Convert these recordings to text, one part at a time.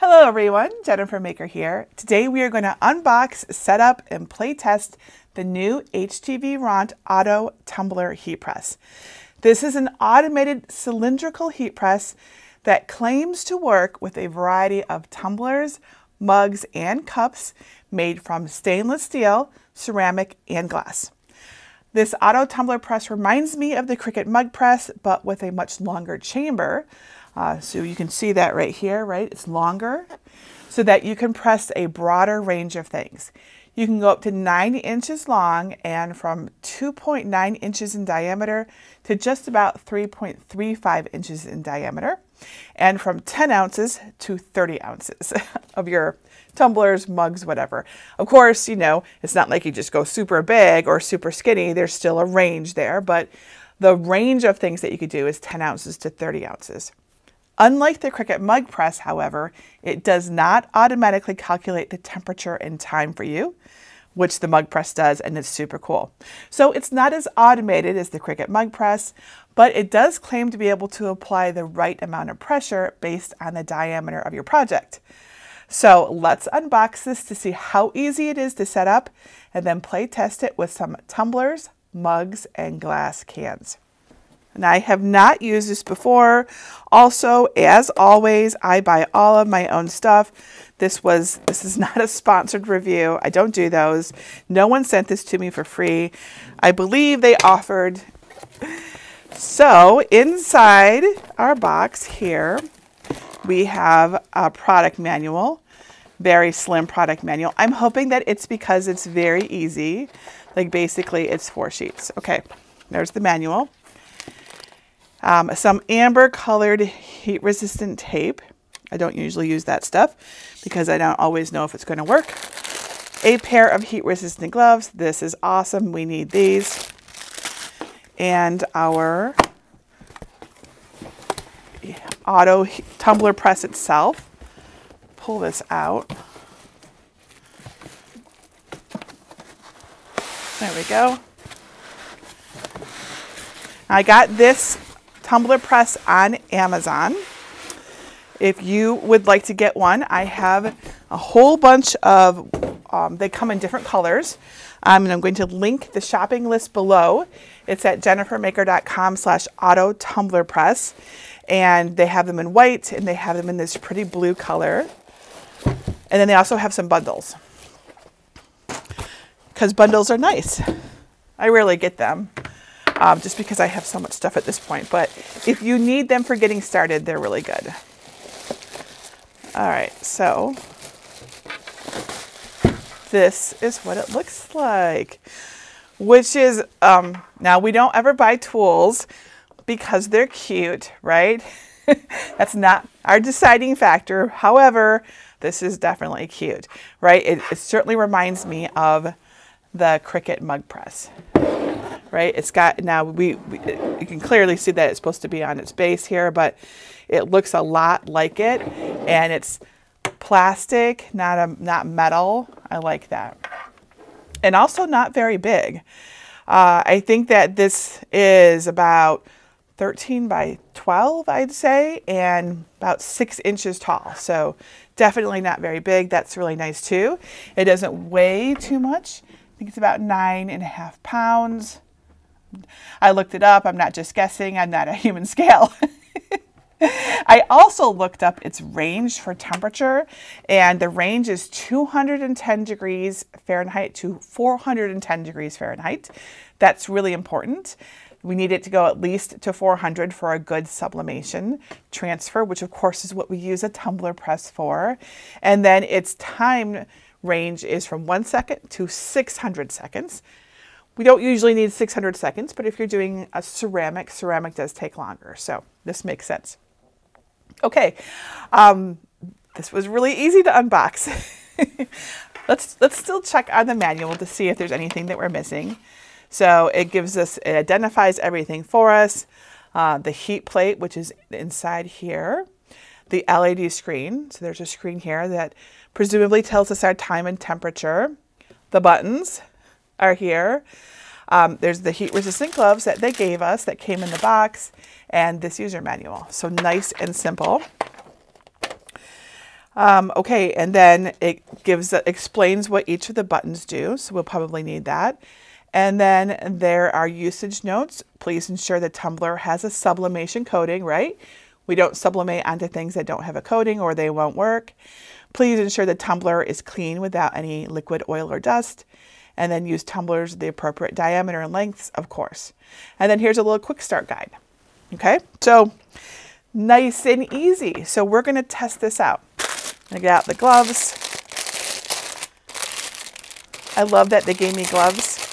Hello everyone, Jennifer Maker here. Today we are going to unbox, set up, and play test the new HTVront Auto Tumbler Heat Press. This is an automated cylindrical heat press that claims to work with a variety of tumblers, mugs, and cups made from stainless steel, ceramic, and glass. This auto tumbler press reminds me of the Cricut mug press, but with a much longer chamber. Uh, so you can see that right here, right? It's longer so that you can press a broader range of things. You can go up to 9 inches long and from 2.9 inches in diameter to just about 3.35 inches in diameter, and from 10 ounces to 30 ounces of your tumblers, mugs, whatever. Of course, you know, it's not like you just go super big or super skinny. There's still a range there, but the range of things that you could do is 10 ounces to 30 ounces. Unlike the Cricut Mug Press, however, it does not automatically calculate the temperature and time for you, which the Mug Press does, and it's super cool. So it's not as automated as the Cricut Mug Press, but it does claim to be able to apply the right amount of pressure based on the diameter of your project. So let's unbox this to see how easy it is to set up and then play test it with some tumblers, mugs, and glass cans and I have not used this before. Also, as always, I buy all of my own stuff. This was this is not a sponsored review. I don't do those. No one sent this to me for free. I believe they offered. So, inside our box here, we have a product manual. Very slim product manual. I'm hoping that it's because it's very easy. Like basically it's four sheets. Okay, there's the manual um, some amber colored heat resistant tape. I don't usually use that stuff because I don't always know if it's going to work. A pair of heat resistant gloves. This is awesome. We need these. And our auto tumbler press itself. Pull this out. There we go. I got this tumbler press on Amazon. If you would like to get one, I have a whole bunch of, um, they come in different colors. Um, and I'm going to link the shopping list below. It's at jennifermaker.com slash auto tumbler press. And they have them in white and they have them in this pretty blue color. And then they also have some bundles. Because bundles are nice. I rarely get them um, just because I have so much stuff at this point. But if you need them for getting started, they're really good. All right, so this is what it looks like, which is, um, now we don't ever buy tools because they're cute, right? That's not our deciding factor. However, this is definitely cute, right? It, it certainly reminds me of the Cricut mug press right? It's got, now we, we, you can clearly see that it's supposed to be on its base here, but it looks a lot like it and it's plastic, not, a, not metal. I like that. And also not very big. Uh, I think that this is about 13 by 12, I'd say, and about six inches tall. So definitely not very big. That's really nice too. It doesn't weigh too much. I think it's about nine and a half pounds. I looked it up. I'm not just guessing. I'm not a human scale. I also looked up its range for temperature, and the range is 210 degrees Fahrenheit to 410 degrees Fahrenheit. That's really important. We need it to go at least to 400 for a good sublimation transfer, which of course is what we use a tumbler press for. And then its time range is from one second to 600 seconds. We don't usually need 600 seconds, but if you're doing a ceramic, ceramic does take longer. So this makes sense. Okay, um, this was really easy to unbox. let's, let's still check on the manual to see if there's anything that we're missing. So it gives us, it identifies everything for us. Uh, the heat plate, which is inside here. The LED screen, so there's a screen here that presumably tells us our time and temperature. The buttons, are here. Um, there's the heat resistant gloves that they gave us that came in the box and this user manual. So nice and simple. Um, okay, and then it gives explains what each of the buttons do, so we'll probably need that. And then there are usage notes. Please ensure the tumbler has a sublimation coating, right? We don't sublimate onto things that don't have a coating or they won't work. Please ensure the tumbler is clean without any liquid oil or dust. And then use tumblers the appropriate diameter and lengths, of course. And then here's a little quick start guide. Okay, so nice and easy. So we're gonna test this out. I get out the gloves. I love that they gave me gloves.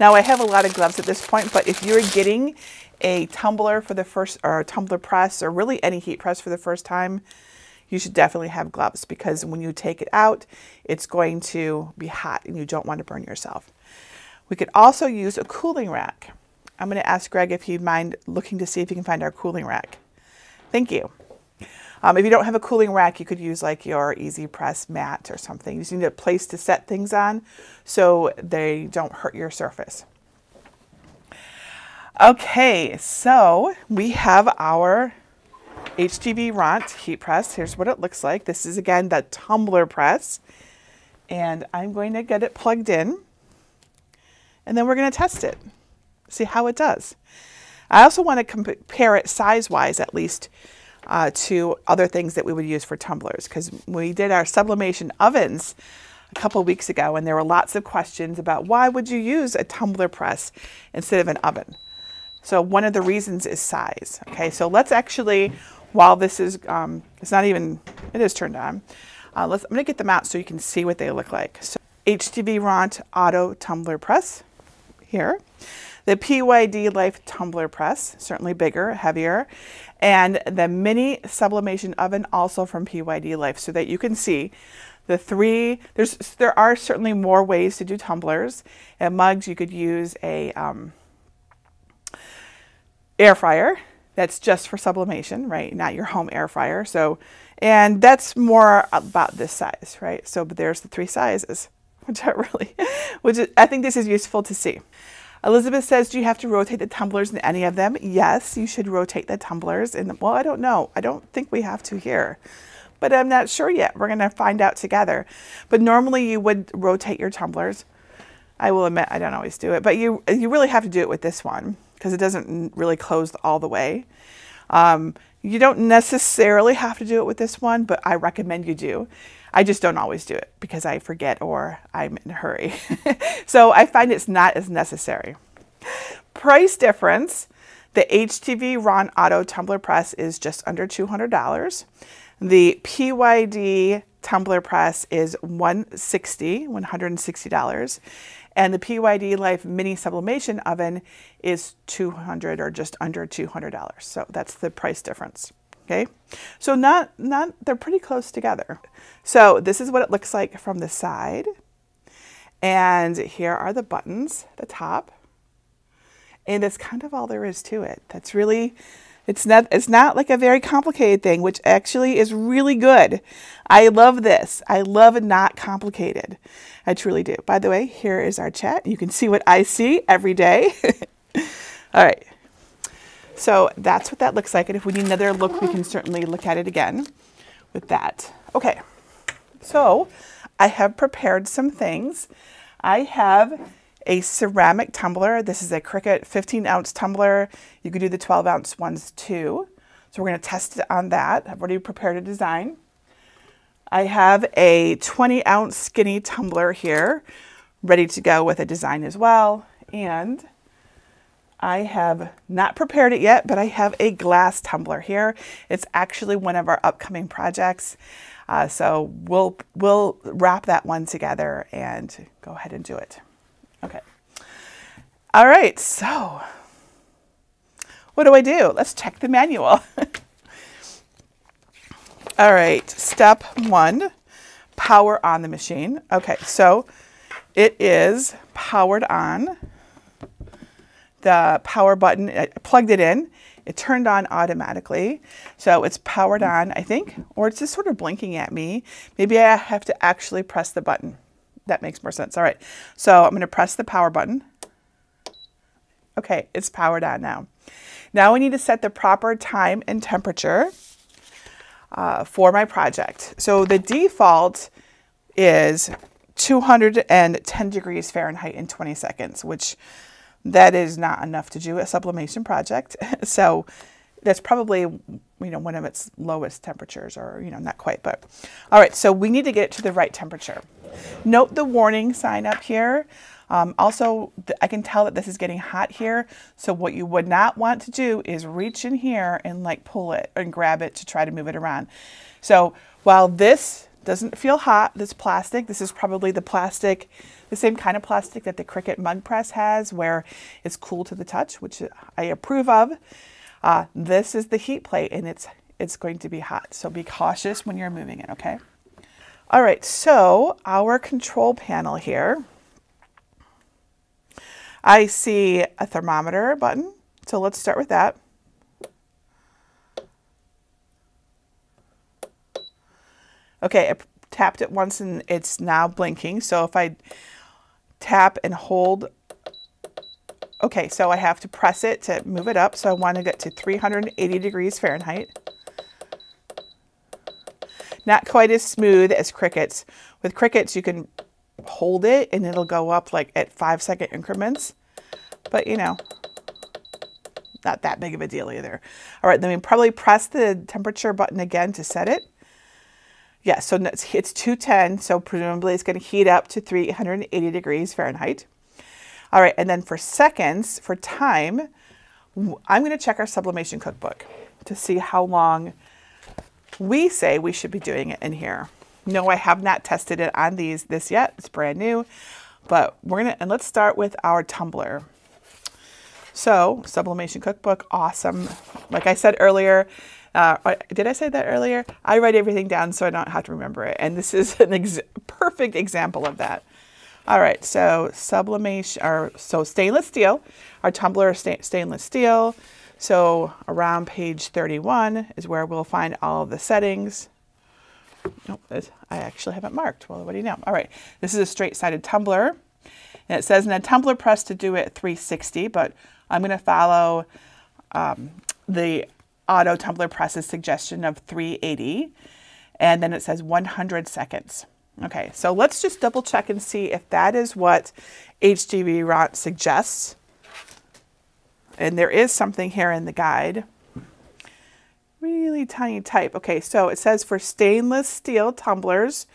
Now I have a lot of gloves at this point, but if you're getting a tumbler for the first, or a tumbler press, or really any heat press for the first time, you should definitely have gloves because when you take it out, it's going to be hot and you don't want to burn yourself. We could also use a cooling rack. I'm going to ask Greg if he'd mind looking to see if he can find our cooling rack. Thank you. Um, if you don't have a cooling rack, you could use like your EasyPress mat or something. You just need a place to set things on so they don't hurt your surface. Okay, so we have our HTVront heat press. Here's what it looks like. This is again the tumbler press. And I'm going to get it plugged in. And then we're going to test it, see how it does. I also want to compare it size-wise at least uh, to other things that we would use for tumblers because we did our sublimation ovens a couple weeks ago and there were lots of questions about why would you use a tumbler press instead of an oven. So one of the reasons is size. Okay, so let's actually, while this is, um, it's not even, it is turned on. Uh, let's, I'm gonna get them out so you can see what they look like. So HTVront Auto Tumbler Press here. The PYD Life Tumbler Press, certainly bigger, heavier, and the mini sublimation oven also from PYD Life so that you can see the three, there's, there are certainly more ways to do tumblers. and mugs, you could use a um, air fryer that's just for sublimation, right? Not your home air fryer. So, and that's more about this size, right? So, but there's the three sizes, which I really, which is, I think this is useful to see. Elizabeth says, do you have to rotate the tumblers in any of them? Yes, you should rotate the tumblers. And well, I don't know. I don't think we have to here, but I'm not sure yet. We're going to find out together. But normally you would rotate your tumblers. I will admit I don't always do it, but you, you really have to do it with this one because it doesn't really close all the way. Um, you don't necessarily have to do it with this one, but I recommend you do. I just don't always do it because I forget or I'm in a hurry. so I find it's not as necessary. Price difference, the HTV Ron Auto Tumbler Press is just under $200. The PYD tumbler press is $160, $160. And the PYD Life Mini Sublimation Oven is 200 or just under $200. So that's the price difference. Okay, so not, not, they're pretty close together. So this is what it looks like from the side. And here are the buttons, the top. And that's kind of all there is to it. That's really, it's not, it's not like a very complicated thing, which actually is really good. I love this. I love not complicated. I truly do. By the way, here is our chat. You can see what I see every day. all right. So that's what that looks like. And if we need another look, we can certainly look at it again with that. Okay, so I have prepared some things. I have a ceramic tumbler. This is a Cricut 15 ounce tumbler. You could do the 12 ounce ones too. So we're gonna test it on that. I've already prepared a design. I have a 20 ounce skinny tumbler here, ready to go with a design as well. And I have not prepared it yet, but I have a glass tumbler here. It's actually one of our upcoming projects. Uh, so we'll, we'll wrap that one together and go ahead and do it. Okay. All right, so what do I do? Let's check the manual. All right, step one, power on the machine. Okay, so it is powered on the power button, I plugged it in, it turned on automatically. So it's powered on, I think, or it's just sort of blinking at me. Maybe I have to actually press the button. That makes more sense. All right, so I'm gonna press the power button. Okay, it's powered on now. Now we need to set the proper time and temperature. uh, for my project. So the default is 210 degrees Fahrenheit in 20 seconds, which that is not enough to do a sublimation project. so that's probably you know one of its lowest temperatures or you know not quite but all right so we need to get it to the right temperature. Note the warning sign up here. Um, also I can tell that this is getting hot here so what you would not want to do is reach in here and like pull it and grab it to try to move it around. So while this doesn't feel hot this plastic this is probably the plastic the same kind of plastic that the Cricut mug press has where it's cool to the touch which I approve of uh, this is the heat plate and it's, it's going to be hot. So be cautious when you're moving it, okay? All right, so our control panel here, I see a thermometer button. So let's start with that. Okay, I tapped it once and it's now blinking. So if I tap and hold Okay, so I have to press it to move it up. So I want to get to 380 degrees Fahrenheit. Not quite as smooth as Cricut's. With Cricut's, you can hold it and it'll go up like at five second increments. But you know, not that big of a deal either. All right, then we probably press the temperature button again to set it. Yeah, so it's, it's 210, so presumably it's going to heat up to 380 degrees Fahrenheit. All right, and then for seconds, for time, I'm going to check our sublimation cookbook to see how long we say we should be doing it in here. No, I have not tested it on these this yet. It's brand new, but we're to, and let's start with our tumbler. So sublimation cookbook, awesome. Like I said earlier, uh, did I say that earlier? I write everything down so I don't have to remember it. And this is an ex perfect example of that. All right, so sublimation, or so stainless steel. Our tumbler is sta stainless steel. So around page 31 is where we'll find all of the settings. Nope, I actually haven't marked. Well, what do you know? All right, this is a straight-sided tumbler. And it says in a tumbler press to do it 360, but I'm going to follow um, the auto tumbler press's suggestion of 380. And then it says 100 seconds. Okay, so let's just double check and see if that is what HTVront suggests. And there is something here in the guide. Really tiny type. Okay, so it says for stainless steel tumblers,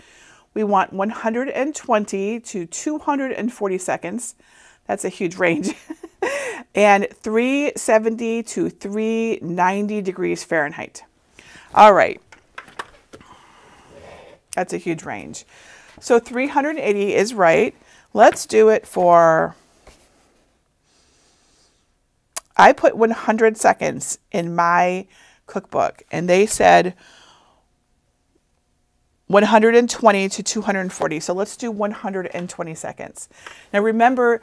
we want 120 to 240 seconds. That's a huge range. and 370 to 390 degrees Fahrenheit. All right. That's a huge range. So 380 is right. Let's do it for, I put 100 seconds in my cookbook and they said 120 to 240. So let's do 120 seconds. Now remember,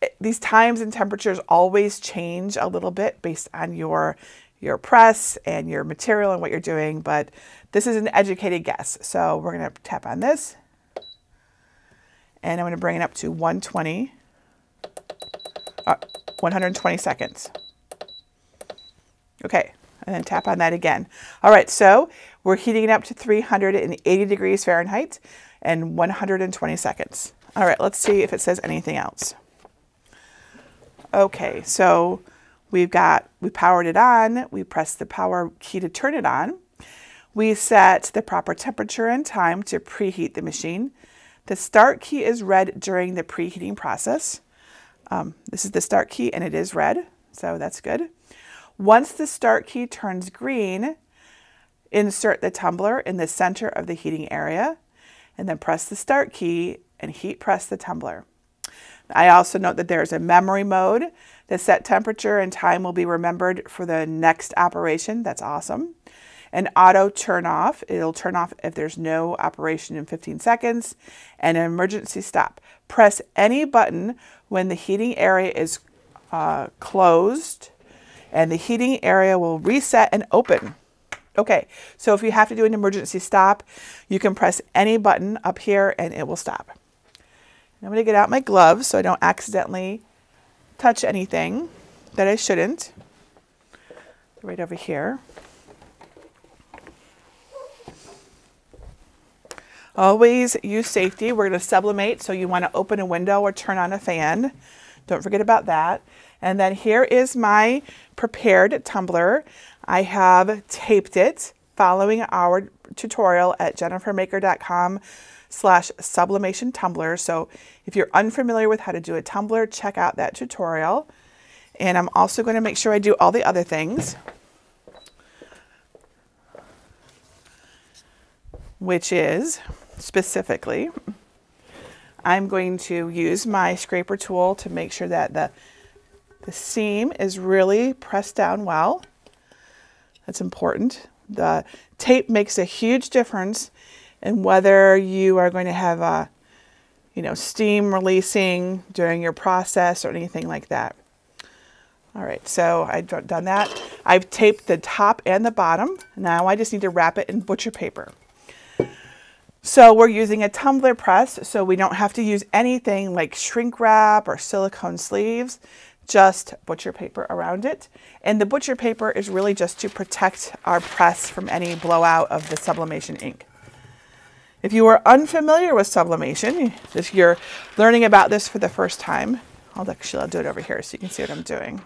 eh, these times and temperatures always change a little bit based on your your press and your material and what you're doing, but this is an educated guess. So we're going to tap on this. And I'm going to bring it up to 120, uh, 120 seconds. Okay, and then tap on that again. All right, so we're heating it up to 380 degrees Fahrenheit and 120 seconds. All right, let's see if it says anything else. Okay, so we've got, we powered it on, we pressed the power key to turn it on. We set the proper temperature and time to preheat the machine. The start key is red during the preheating process. Um, this is the start key and it is red, so that's good. Once the start key turns green, insert the tumbler in the center of the heating area and then press the start key and heat press the tumbler. I also note that there's a memory mode. The set temperature and time will be remembered for the next operation. That's awesome an auto turn off. It'll turn off if there's no operation in 15 seconds and an emergency stop. Press any button when the heating area is uh, closed and the heating area will reset and open. Okay, so if you have to do an emergency stop, you can press any button up here and it will stop. I'm going to get out my gloves so I don't accidentally touch anything that I shouldn't. Right over here. Always use safety. We're going to sublimate, so you want to open a window or turn on a fan. Don't forget about that. And then here is my prepared tumbler. I have taped it following our tutorial at jennifermaker.com slash sublimation tumbler. So if you're unfamiliar with how to do a tumbler, check out that tutorial. And I'm also going to make sure I do all the other things. Which is specifically, I'm going to use my scraper tool to make sure that the, the seam is really pressed down well. That's important. The tape makes a huge difference in whether you are going to have a, you know, steam releasing during your process or anything like that. All right, so I've done that. I've taped the top and the bottom. Now I just need to wrap it in butcher paper. So we're using a tumbler press, so we don't have to use anything like shrink wrap or silicone sleeves, just butcher paper around it. And the butcher paper is really just to protect our press from any blowout of the sublimation ink. If you are unfamiliar with sublimation, if you're learning about this for the first time, I'll actually I'll do it over here so you can see what I'm doing.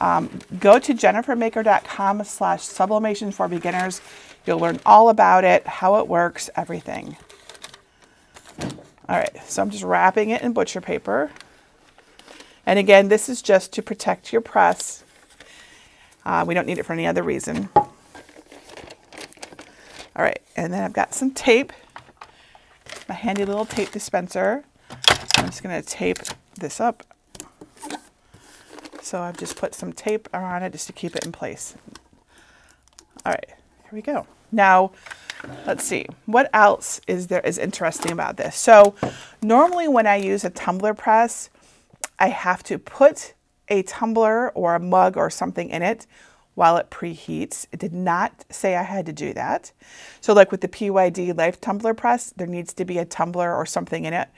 Um, go to jennifermaker.com slash sublimation for beginners. You'll learn all about it, how it works, everything. All right, so I'm just wrapping it in butcher paper. And again, this is just to protect your press. Uh, we don't need it for any other reason. All right, and then I've got some tape, my handy little tape dispenser. I'm just gonna tape this up. So I've just put some tape around it just to keep it in place. All right, here we go. Now, let's see, what else is there is interesting about this? So normally when I use a tumbler press, I have to put a tumbler or a mug or something in it while it preheats. It did not say I had to do that. So like with the PYD Life Tumbler Press, there needs to be a tumbler or something in it.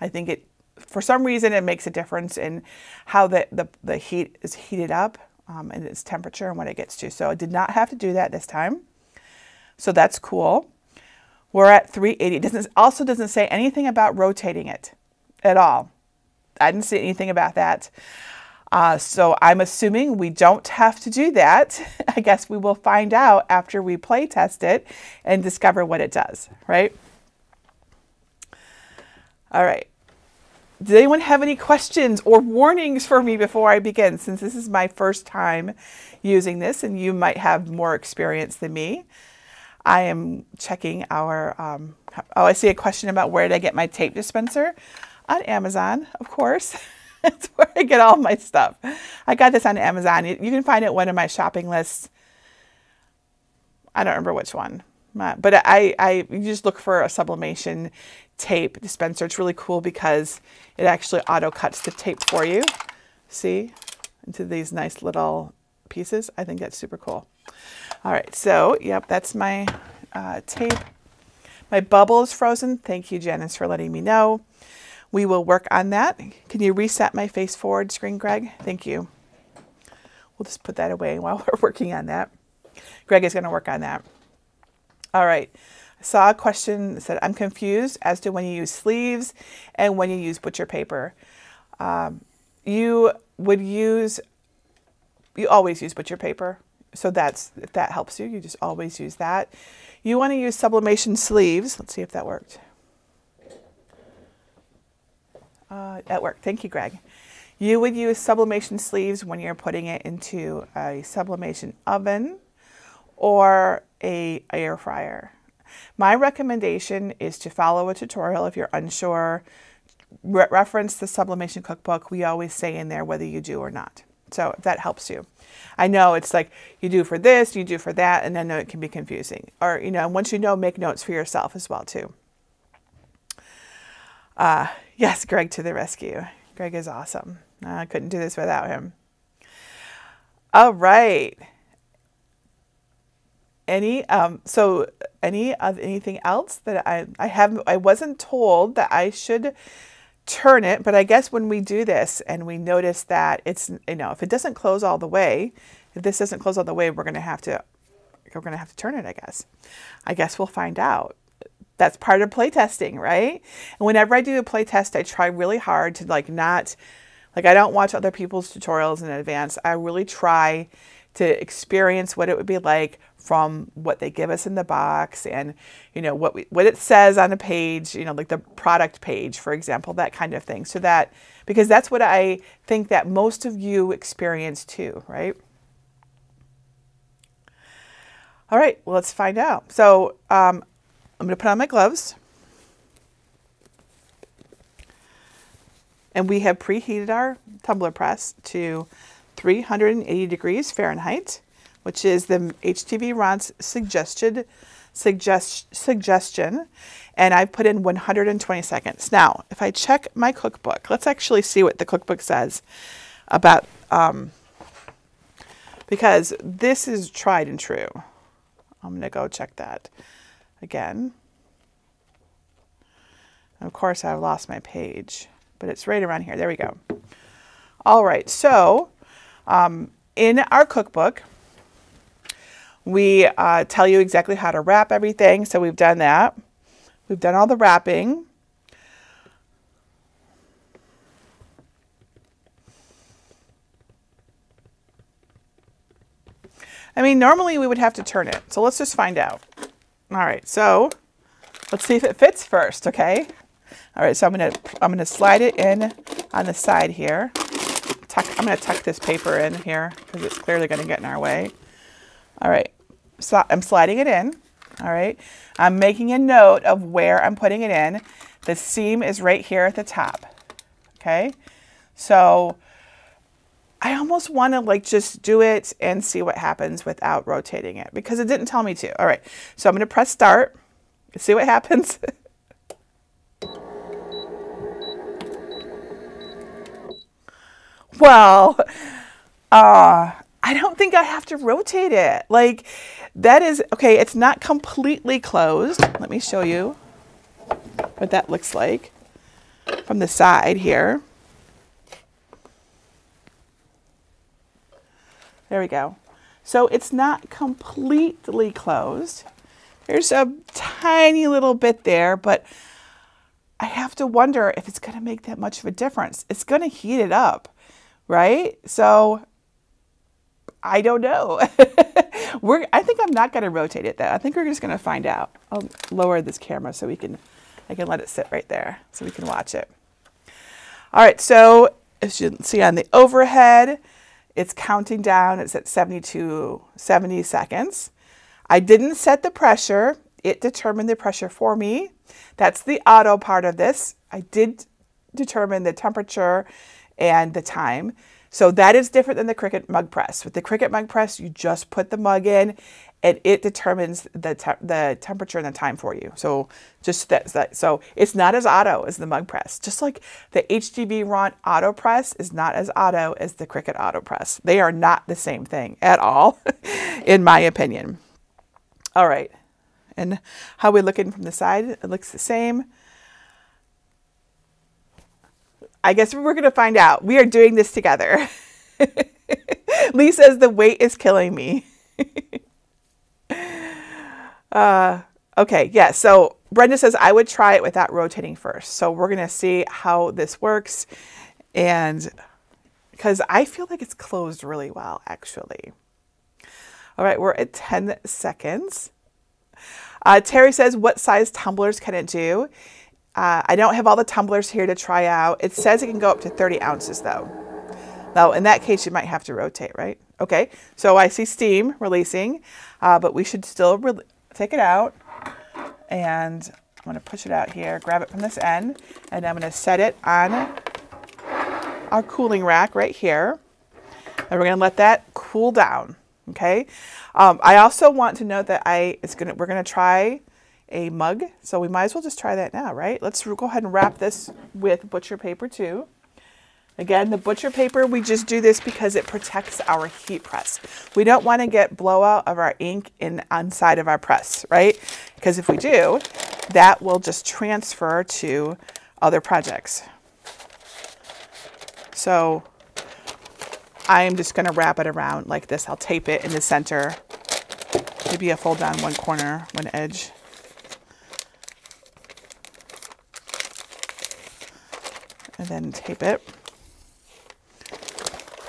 I think it, for some reason, it makes a difference in how the, the, the heat is heated up um, and its temperature and what it gets to. So I did not have to do that this time. So that's cool. We're at 380. It doesn't, also doesn't say anything about rotating it at all. I didn't see anything about that. Uh, so I'm assuming we don't have to do that. I guess we will find out after we play test it and discover what it does, right? All right. Does anyone have any questions or warnings for me before I begin? Since this is my first time using this and you might have more experience than me. I am checking our, um, oh, I see a question about where did I get my tape dispenser? On Amazon, of course. That's where I get all my stuff. I got this on Amazon. You, can find it one of my shopping lists. I don't remember which one, but I, I you just look for a sublimation tape dispenser. It's really cool because it actually auto cuts the tape for you. See, into these nice little pieces. I think that's super cool. All right, so yep, that's my uh, tape. My bubble is frozen. Thank you, Janice, for letting me know. We will work on that. Can you reset my face forward screen, Greg? Thank you. We'll just put that away while we're working on that. Greg is going to work on that. All right. I saw a question that said, I'm confused as to when you use sleeves and when you use butcher paper. Um, you would use, you always use butcher paper. So that's, if that helps you, you just always use that. You want to use sublimation sleeves. Let's see if that worked. Uh, that worked. Thank you, Greg. You would use sublimation sleeves when you're putting it into a sublimation oven or a air fryer. My recommendation is to follow a tutorial if you're unsure. Re reference the sublimation cookbook. We always say in there whether you do or not. So if that helps you. I know it's like you do for this, you do for that, and know it can be confusing. Or, you know, once you know, make notes for yourself as well too. Uh, yes, Greg to the rescue. Greg is awesome. I couldn't do this without him. All right. Any um so any of anything else that I I have I wasn't told that I should turn it, but I guess when we do this and we notice that it's, you know, if it doesn't close all the way, if this doesn't close all the way, we're going to have to, we're going to have to turn it, I guess. I guess we'll find out. That's part of playtesting, right? And whenever I do a playtest, I try really hard to like not, like I don't watch other people's tutorials in advance. I really try to experience what it would be like from what they give us in the box and you know what we, what it says on a page you know like the product page for example that kind of thing so that because that's what I think that most of you experience too right all right well let's find out so um, I'm going to put on my gloves and we have preheated our tumbler press to 380 degrees Fahrenheit, which is the HTV Ron's suggested suggest, suggestion. And I put in 120 seconds. Now, if I check my cookbook, let's actually see what the cookbook says about, um, because this is tried and true. I'm going to go check that again. Of course, I've lost my page, but it's right around here. There we go. All right, so um, in our cookbook, we uh, tell you exactly how to wrap everything. So we've done that. We've done all the wrapping. I mean, normally we would have to turn it. So let's just find out. All right, so let's see if it fits first, okay? All right, so I'm gonna, I'm gonna slide it in on the side here tuck, I'm to tuck this paper in here because it's clearly to get in our way. All right, so I'm sliding it in. All right, I'm making a note of where I'm putting it in. The seam is right here at the top. Okay, so I almost want to like just do it and see what happens without rotating it because it didn't tell me to. All right, so I'm going to press start. See what happens. Well, uh, I don't think I have to rotate it. Like that is, okay, it's not completely closed. Let me show you what that looks like from the side here. There we go. So it's not completely closed. There's a tiny little bit there, but I have to wonder if it's going to make that much of a difference. It's going to heat it up right? So I don't know. we're, I think I'm not going to rotate it though. I think we're just going to find out. I'll lower this camera so we can, I can let it sit right there so we can watch it. All right, so as you can see on the overhead, it's counting down. It's at 72, 70 seconds. I didn't set the pressure. It determined the pressure for me. That's the auto part of this. I did determine the temperature and the time. So that is different than the Cricut mug press. With the Cricut mug press, you just put the mug in and it determines the, te the temperature and the time for you. So just that, that, so it's not as auto as the mug press. Just like the HTV Ron auto press is not as auto as the Cricut auto press. They are not the same thing at all, in my opinion. All right. And how we looking from the side? It looks the same. I guess we're going to find out. We are doing this together. Lee says the weight is killing me. uh, okay, yeah. So Brenda says I would try it without rotating first. So we're going to see how this works. And because I feel like it's closed really well, actually. All right, we're at 10 seconds. Uh, Terry says, what size tumblers can it do? Uh, I don't have all the tumblers here to try out. It says it can go up to 30 ounces though. Now, in that case, you might have to rotate, right? Okay, so I see steam releasing, uh, but we should still take it out. And I'm gonna push it out here, grab it from this end, and I'm gonna set it on our cooling rack right here. And we're gonna let that cool down, okay? Um, I also want to note that I, it's gonna, we're gonna try a mug. So we might as well just try that now, right? Let's go ahead and wrap this with butcher paper too. Again, the butcher paper, we just do this because it protects our heat press. We don't want to get blowout of our ink in inside of our press, right? Because if we do, that will just transfer to other projects. So I'm just going to wrap it around like this. I'll tape it in the center. Maybe a fold down one corner, one edge. And then tape it.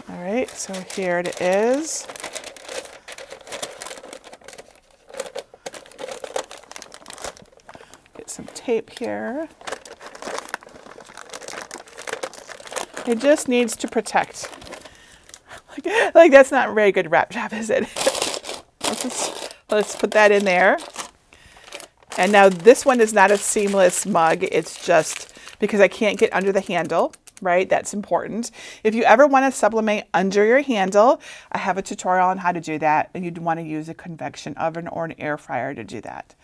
All right, so here it is. Get some tape here. It just needs to protect. Like, like that's not a very good wrap job, is it? let's, let's put that in there. And now this one is not a seamless mug. It's just because I can't get under the handle, right? That's important. If you ever want to sublimate under your handle, I have a tutorial on how to do that. And you'd want to use a convection oven or an air fryer to do that.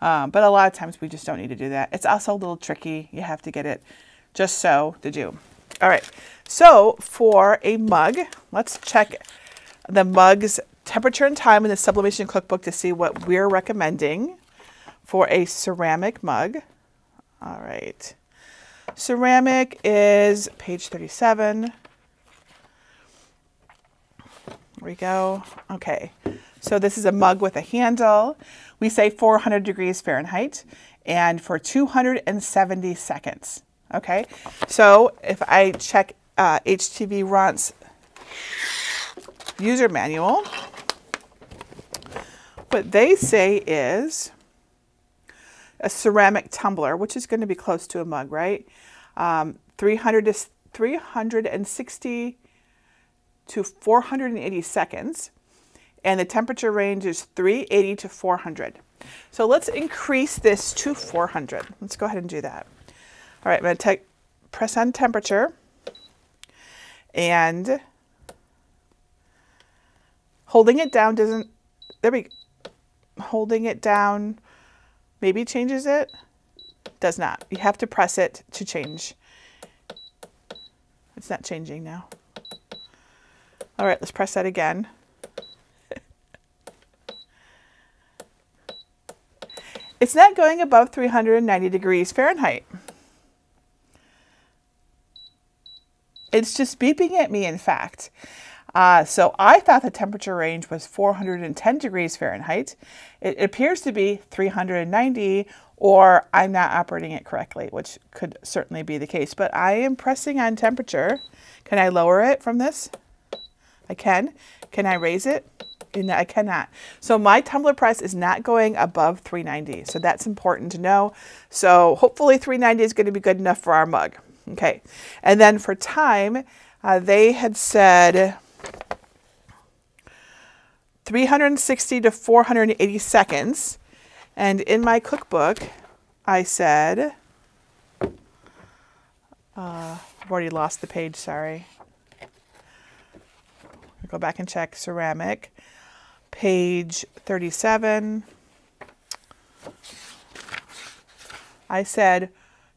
Um, but a lot of times we just don't need to do that. It's also a little tricky. You have to get it just so to do. All right, so for a mug, let's check the mug's temperature and time in the sublimation cookbook to see what we're recommending for a ceramic mug. All right. Ceramic is page 37. There we go. Okay. So this is a mug with a handle. We say 400 degrees Fahrenheit and for 270 seconds. Okay. So if I check uh, HTV Ron's user manual, what they say is a ceramic tumbler, which is going to be close to a mug, right? Um, 300 to 360 to 480 seconds. And the temperature range is 380 to 400. So let's increase this to 400. Let's go ahead and do that. All right, I'm going to take, press on temperature and holding it down doesn't, there we go. holding it down maybe changes it. Does not. You have to press it to change. It's not changing now. All right, let's press that again. it's not going above 390 degrees Fahrenheit. It's just beeping at me, in fact. Uh, so I thought the temperature range was 410 degrees Fahrenheit. It appears to be 390 or I'm not operating it correctly, which could certainly be the case. But I am pressing on temperature. Can I lower it from this? I can. Can I raise it? I cannot. So my tumbler press is not going above 390. So that's important to know. So hopefully 390 is going to be good enough for our mug. Okay. And then for time, uh, they had said 360 to 480 seconds. And in my cookbook, I said, uh, I've already lost the page, sorry. Go back and check ceramic. Page 37. I said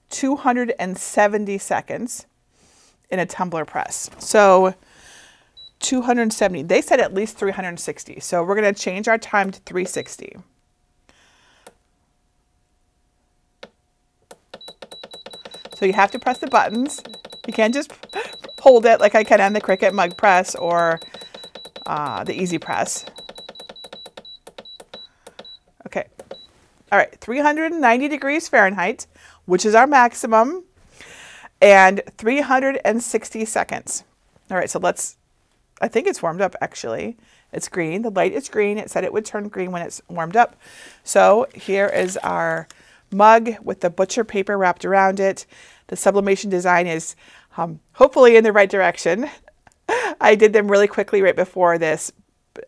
270 seconds in a tumbler press. So 270. They said at least 360. So we're going to change our time to 360. So you have to press the buttons. You can't just hold it like I can on the Cricut mug press or uh, the EasyPress. Okay. All right, 390 degrees Fahrenheit, which is our maximum, and 360 seconds. All right, so let's I think it's warmed up actually. It's green. The light is green. It said it would turn green when it's warmed up. So here is our mug with the butcher paper wrapped around it. The sublimation design is um, hopefully in the right direction. I did them really quickly right before this.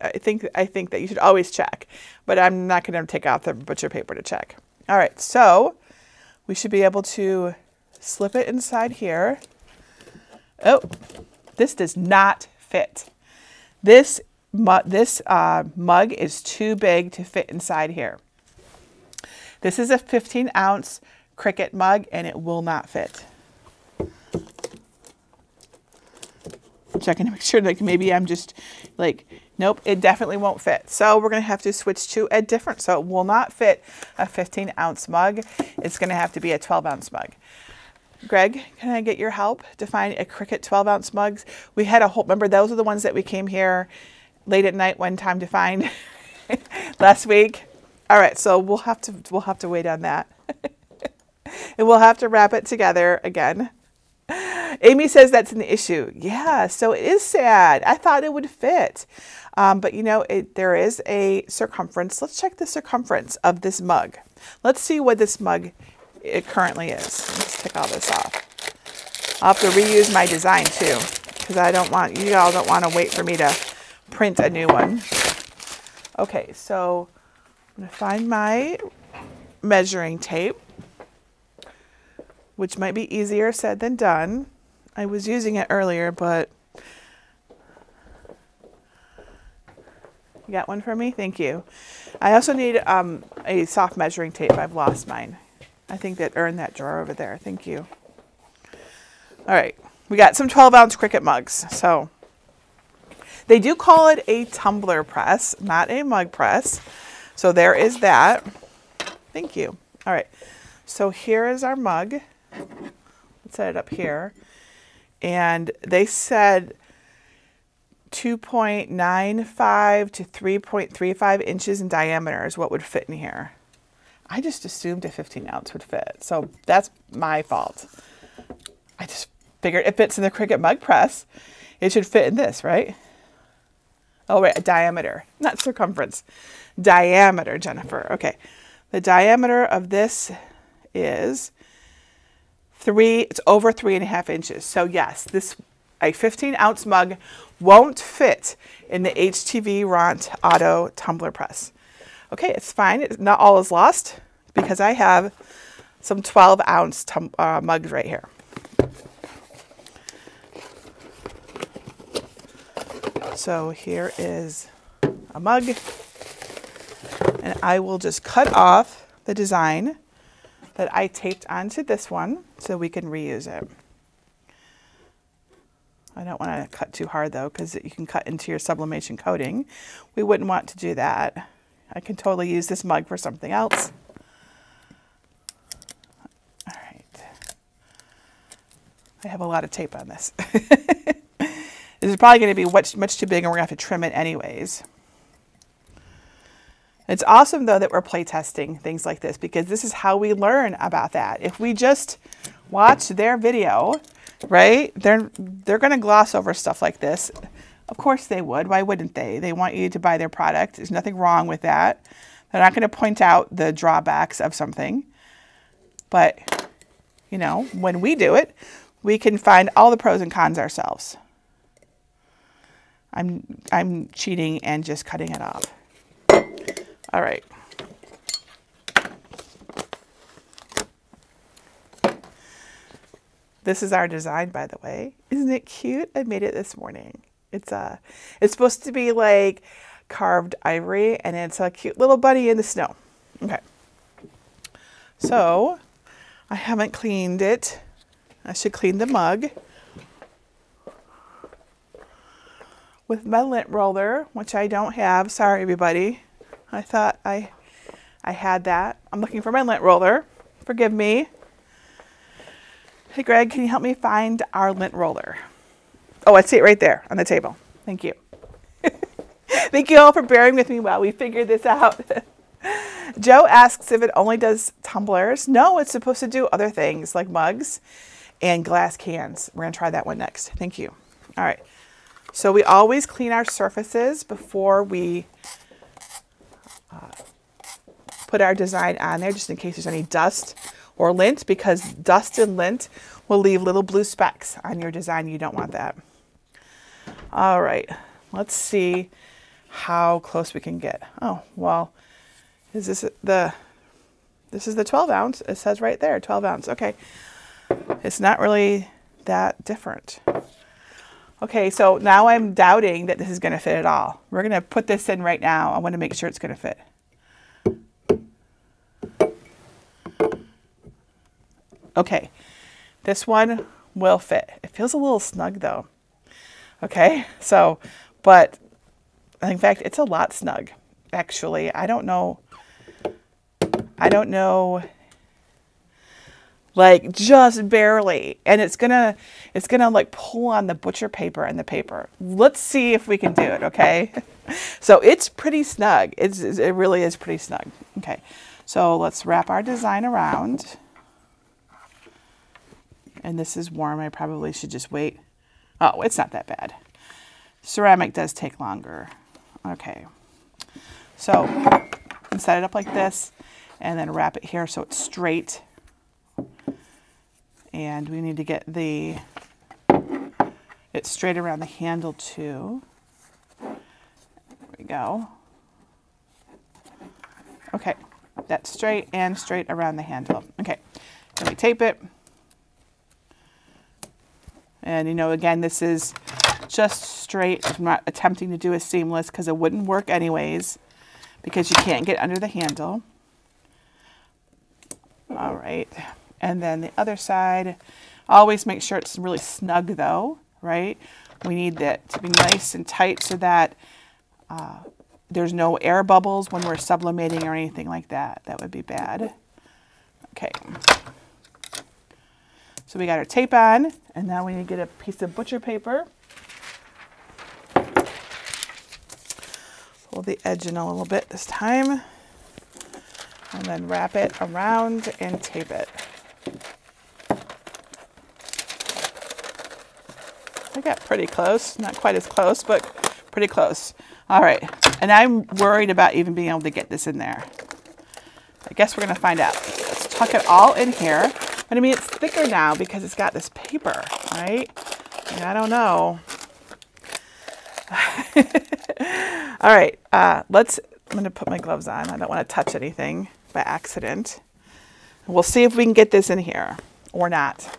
I think I think that you should always check, but I'm not going to take out the butcher paper to check. All right, so we should be able to slip it inside here. Oh, this does not fit. This, mu this uh, mug is too big to fit inside here. This is a 15 ounce Cricut mug and it will not fit. Checking to make sure like maybe I'm just like, nope, it definitely won't fit. So we're gonna have to switch to a different, so it will not fit a 15 ounce mug. It's gonna have to be a 12 ounce mug. Greg, can I get your help to find a Cricut 12 ounce mugs? We had a whole, remember those are the ones that we came here late at night one time to find last week. All right, so we'll have to, we'll have to wait on that. and we'll have to wrap it together again. Amy says that's an issue. Yeah, so it is sad. I thought it would fit. Um, but you know, it, there is a circumference. Let's check the circumference of this mug. Let's see what this mug it currently is. Let's take all this off. I'll have to reuse my design too, because I don't want, you all don't want to wait for me to print a new one. Okay, so I'm going to find my measuring tape, which might be easier said than done. I was using it earlier, but you got one for me? Thank you. I also need um, a soft measuring tape. I've lost mine. I think that earned that drawer over there. Thank you. All right, we got some 12 ounce Cricut mugs. So they do call it a tumbler press, not a mug press. So there is that. Thank you. All right, so here is our mug. Let's set it up here. And they said 2.95 to 3.35 inches in diameter is what would fit in here. I just assumed a 15 ounce would fit. So that's my fault. I just figured it fits in the Cricut mug press. It should fit in this, right? Oh, wait, a diameter, not circumference. Diameter, Jennifer. Okay. The diameter of this is three, it's over three and a half inches. So yes, this, a 15 ounce mug won't fit in the HTVront Auto Tumbler Press. Okay, it's fine. It's not all is lost because I have some 12 ounce uh, mugs right here. So here is a mug and I will just cut off the design that I taped onto this one so we can reuse it. I don't want to cut too hard though because you can cut into your sublimation coating. We wouldn't want to do that. I can totally use this mug for something else. All right. I have a lot of tape on this. this is probably going to be much, much too big and we're going to have to trim it anyways. It's awesome though that we're playtesting things like this because this is how we learn about that. If we just watch their video right? They're they're going to gloss over stuff like this. Of course they would. Why wouldn't they? They want you to buy their product. There's nothing wrong with that. They're not going to point out the drawbacks of something. But, you know, when we do it, we can find all the pros and cons ourselves. I'm, I'm cheating and just cutting it off. All right. This is our design, by the way. Isn't it cute? I made it this morning. It's uh, it's supposed to be like carved ivory, and it's a cute little bunny in the snow. Okay. So, I haven't cleaned it. I should clean the mug with my lint roller, which I don't have. Sorry, everybody. I thought I I had that. I'm looking for my lint roller. Forgive me. Hey Greg, can you help me find our lint roller? Oh, I see it right there on the table. Thank you. Thank you all for bearing with me while we figure this out. Joe asks if it only does tumblers. No, it's supposed to do other things like mugs and glass cans. We're going to try that one next. Thank you. All right. So we always clean our surfaces before we uh, put our design on there, just in case there's any dust or lint because dust and lint will leave little blue specks on your design. You don't want that. All right, let's see how close we can get. Oh, well, is this the, this is the 12 ounce. It says right there, 12 ounce. Okay, it's not really that different. Okay, so now I'm doubting that this is going to fit at all. We're going to put this in right now. I want to make sure it's going to fit. Okay, this one will fit. It feels a little snug though. Okay, so, but in fact, it's a lot snug, actually. I don't know, I don't know, like just barely. And it's gonna, it's gonna like pull on the butcher paper and the paper. Let's see if we can do it, okay? so it's pretty snug. It's, it really is pretty snug. Okay, so let's wrap our design around And this is warm. I probably should just wait. Oh, it's not that bad. Ceramic does take longer. Okay. So set it up like this and then wrap it here so it's straight. And we need to get the it straight around the handle too. There we go. Okay, that's straight and straight around the handle. Okay, then we tape it. And you know, again, this is just straight. I'm not attempting to do a seamless because it wouldn't work anyways because you can't get under the handle. All right, and then the other side, always make sure it's really snug though, right? We need that to be nice and tight so that uh, there's no air bubbles when we're sublimating or anything like that. That would be bad. Okay. So we got our tape on, and now we need to get a piece of butcher paper. Pull the edge in a little bit this time, and then wrap it around and tape it. I got pretty close, not quite as close, but pretty close. All right, and I'm worried about even being able to get this in there. I guess we're gonna find out. Let's tuck it all in here. But I mean, it's thicker now because it's got this paper, right? And I don't know. All right, uh, let's, I'm gonna put my gloves on. I don't wanna touch anything by accident. We'll see if we can get this in here or not.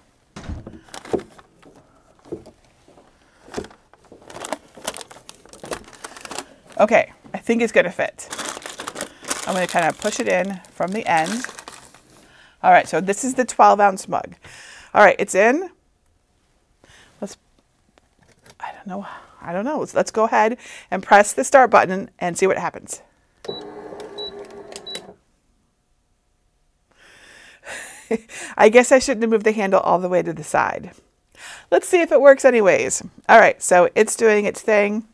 Okay, I think it's gonna fit. I'm gonna kind of push it in from the end. All right, so this is the 12 ounce mug. All right, it's in. Let's, I don't know, I don't know. Let's, let's go ahead and press the start button and see what happens. I guess I shouldn't have moved the handle all the way to the side. Let's see if it works anyways. All right, so it's doing its thing.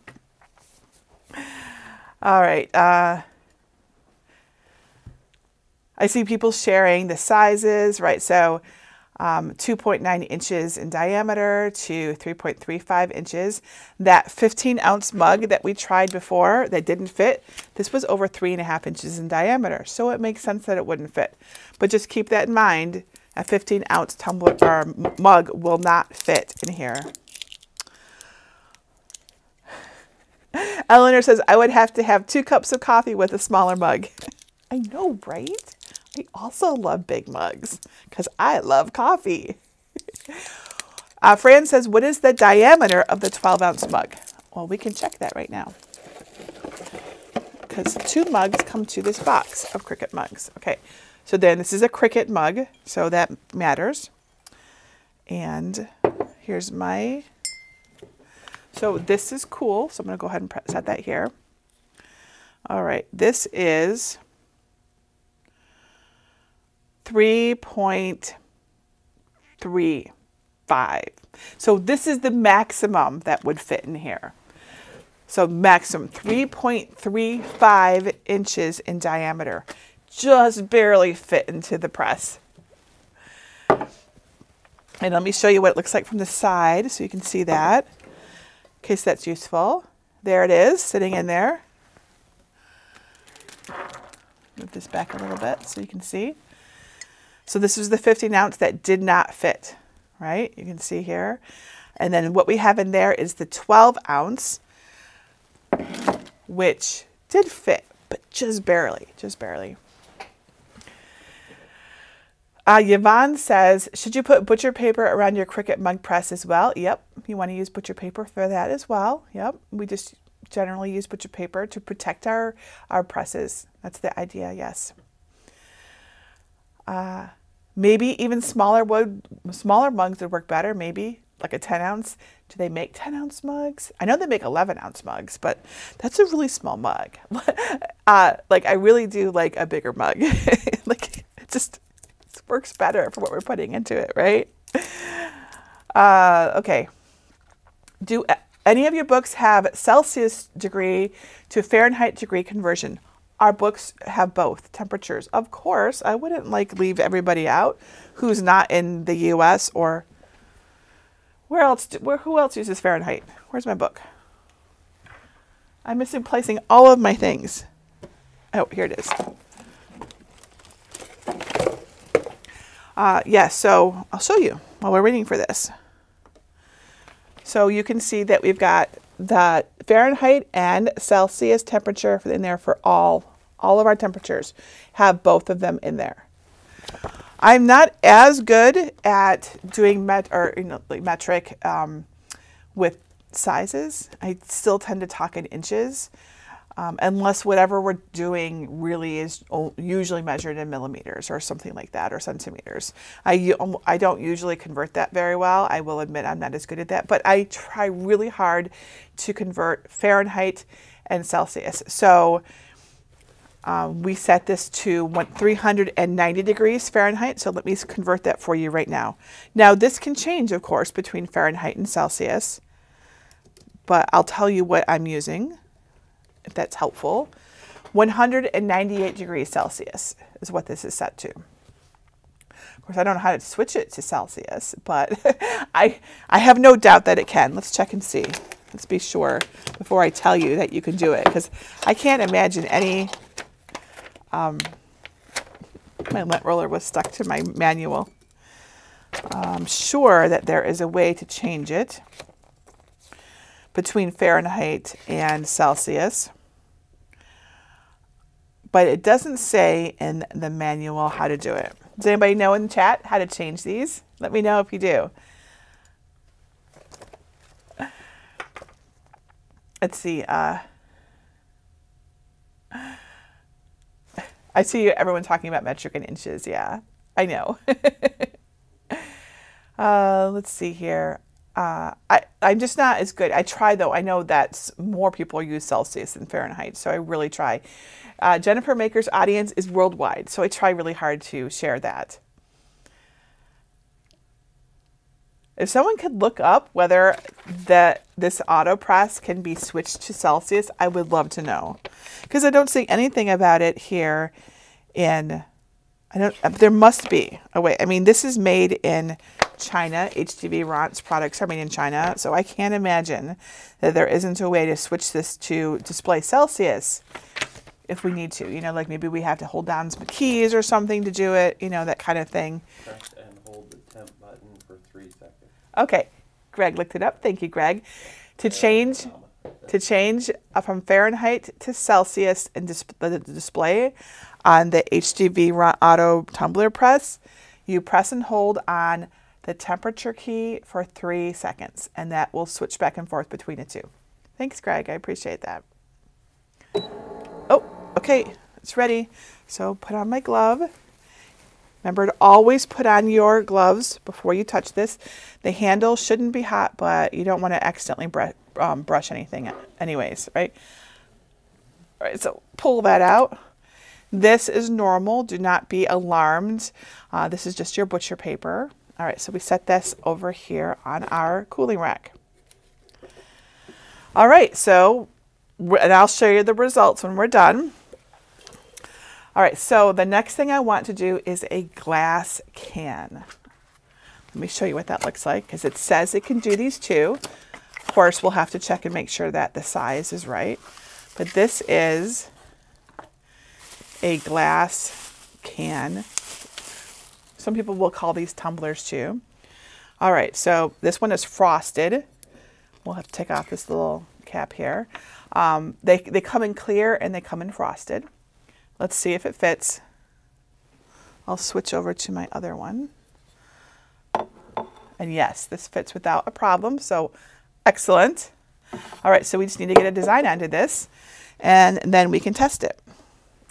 All right, uh, I see people sharing the sizes, right? So um, 2.9 inches in diameter to 3.35 inches. That 15 ounce mug that we tried before that didn't fit, this was over three and a half inches in diameter. So it makes sense that it wouldn't fit. But just keep that in mind. A 15 ounce tumbler or mug will not fit in here. Eleanor says, I would have to have two cups of coffee with a smaller mug. I know, right? I also love big mugs because I love coffee. uh, Fran says, what is the diameter of the 12 ounce mug? Well, we can check that right now because two mugs come to this box of Cricut mugs. Okay, so then this is a Cricut mug, so that matters. And here's my, so this is cool. So I'm gonna go ahead and set that here. All right, this is 3.35. So this is the maximum that would fit in here. So maximum 3.35 inches in diameter. Just barely fit into the press. And let me show you what it looks like from the side so you can see that in case that's useful. There it is sitting in there. Move this back a little bit so you can see. So this is the 15 ounce that did not fit, right? You can see here. And then what we have in there is the 12 ounce, which did fit, but just barely, just barely. Uh, Yvonne says, should you put butcher paper around your Cricut mug press as well? Yep, you want to use butcher paper for that as well. Yep, we just generally use butcher paper to protect our, our presses. That's the idea, yes. Maybe even smaller wood, smaller mugs would work better. Maybe like a 10 ounce. Do they make 10 ounce mugs? I know they make 11 ounce mugs, but that's a really small mug. uh, like I really do like a bigger mug. like it just it works better for what we're putting into it, right? Uh, okay. Do any of your books have Celsius degree to Fahrenheit degree conversion? Our books have both temperatures. Of course, I wouldn't like leave everybody out who's not in the US or Where else? Do, where who else uses Fahrenheit? Where's my book? I'm misplacing all of my things. Oh, here it is. Uh, yes, yeah, so I'll show you while we're waiting for this. So you can see that we've got the Fahrenheit and Celsius temperature in there for all, all of our temperatures. Have both of them in there. I'm not as good at doing met or you know, like metric um, with sizes. I still tend to talk in inches. Um, unless whatever we're doing really is usually measured in millimeters or something like that or centimeters. I, um, I don't usually convert that very well. I will admit I'm not as good at that, but I try really hard to convert Fahrenheit and Celsius. So um, we set this to 390 degrees Fahrenheit. So let me convert that for you right now. Now this can change, of course, between Fahrenheit and Celsius, but I'll tell you what I'm using if that's helpful. 198 degrees Celsius is what this is set to. Of course, I don't know how to switch it to Celsius, but I, I have no doubt that it can. Let's check and see. Let's be sure before I tell you that you can do it, because I can't imagine any, um, my lint roller was stuck to my manual. I'm sure that there is a way to change it between Fahrenheit and Celsius. But it doesn't say in the manual how to do it. Does anybody know in the chat how to change these? Let me know if you do. Let's see. Uh, I see everyone talking about metric and inches. Yeah, I know. uh, let's see here uh, I, I'm just not as good. I try though. I know that more people use Celsius than Fahrenheit, so I really try. Uh, Jennifer Maker's audience is worldwide, so I try really hard to share that. If someone could look up whether that this auto press can be switched to Celsius, I would love to know, because I don't see anything about it here in I don't, there must be a way. I mean, this is made in China. HTVront's products are made in China. So I can't imagine that there isn't a way to switch this to display Celsius if we need to. You know, like maybe we have to hold down some keys or something to do it, you know, that kind of thing. Press and hold the temp button for three seconds. Okay. Greg looked it up. Thank you, Greg. To change to change uh, from Fahrenheit to Celsius and dis the display, on the HTV Auto Tumbler Press, you press and hold on the temperature key for three seconds, and that will switch back and forth between the two. Thanks, Greg. I appreciate that. Oh, okay, it's ready. So put on my glove. Remember to always put on your gloves before you touch this. The handle shouldn't be hot, but you don't want to accidentally br um, brush anything anyways, right? All right, so pull that out. This is normal. Do not be alarmed. Uh, this is just your butcher paper. All right, so we set this over here on our cooling rack. All right, so, and I'll show you the results when we're done. All right, so the next thing I want to do is a glass can. Let me show you what that looks like because it says it can do these too. Of course, we'll have to check and make sure that the size is right. But this is a glass can. Some people will call these tumblers too. All right, so this one is frosted. We'll have to take off this little cap here. Um, they, they come in clear and they come in frosted. Let's see if it fits. I'll switch over to my other one. And yes, this fits without a problem, so excellent. All right, so we just need to get a design onto this, and then we can test it.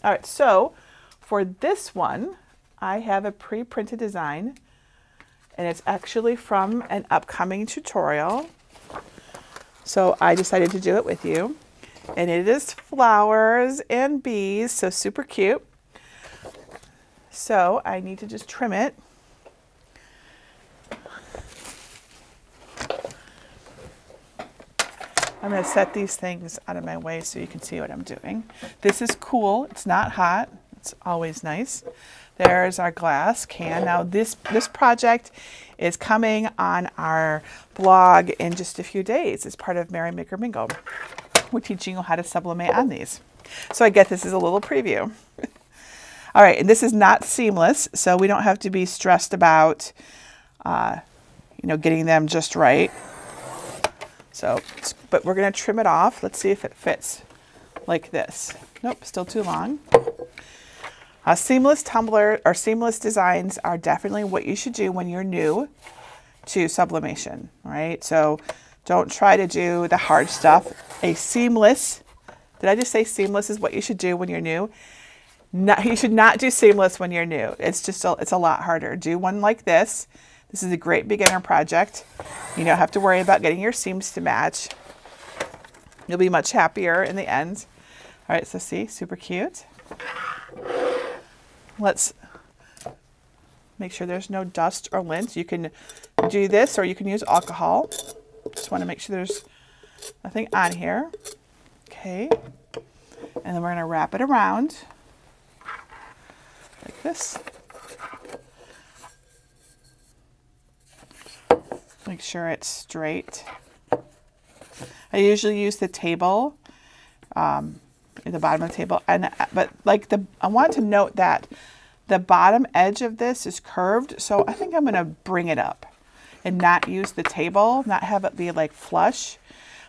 All right, so for this one, I have a pre-printed design and it's actually from an upcoming tutorial. So I decided to do it with you. And it is flowers and bees, so super cute. So I need to just trim it. I'm going to set these things out of my way so you can see what I'm doing. This is cool. It's not hot. It's always nice. There's our glass can. Now this, this project is coming on our blog in just a few days as part of Merry Maker Bingo. We're teaching you how to sublimate on these. So I guess this is a little preview. All right, and this is not seamless, so we don't have to be stressed about, uh, you know, getting them just right. So, but we're going to trim it off. Let's see if it fits like this. Nope, still too long. Uh, seamless tumbler or seamless designs are definitely what you should do when you're new to sublimation, right? So don't try to do the hard stuff. A seamless, did I just say seamless is what you should do when you're new? You should not do seamless when you're new. It's just, a, it's a lot harder. Do one like this. This is a great beginner project. You don't have to worry about getting your seams to match. You'll be much happier in the end. All right, so see, super cute. Let's make sure there's no dust or lint. You can do this or you can use alcohol. Just want to make sure there's nothing on here. Okay. And then we're going to wrap it around like this. Make sure it's straight. I usually use the table um, at the bottom of the table. And but like the I want to note that the bottom edge of this is curved, so I think I'm going to bring it up and not use the table, not have it be like flush,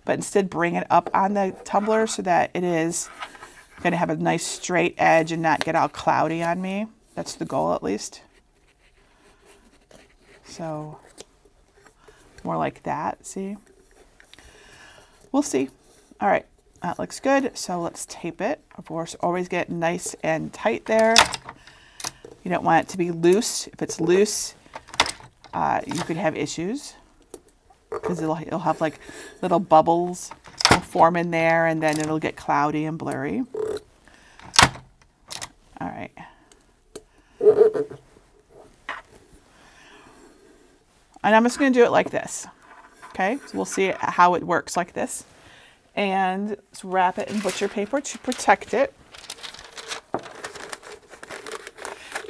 but instead bring it up on the tumbler so that it is going to have a nice straight edge and not get all cloudy on me. That's the goal at least. So more like that, see? We'll see. All right. That looks good. So let's tape it. Of course, always get nice and tight there. You don't want it to be loose. If it's loose, uh, you could have issues because it'll, it'll have like little bubbles will form in there and then it'll get cloudy and blurry. All right. And I'm just going to do it like this. Okay, so we'll see how it works like this and wrap it in butcher paper to protect it.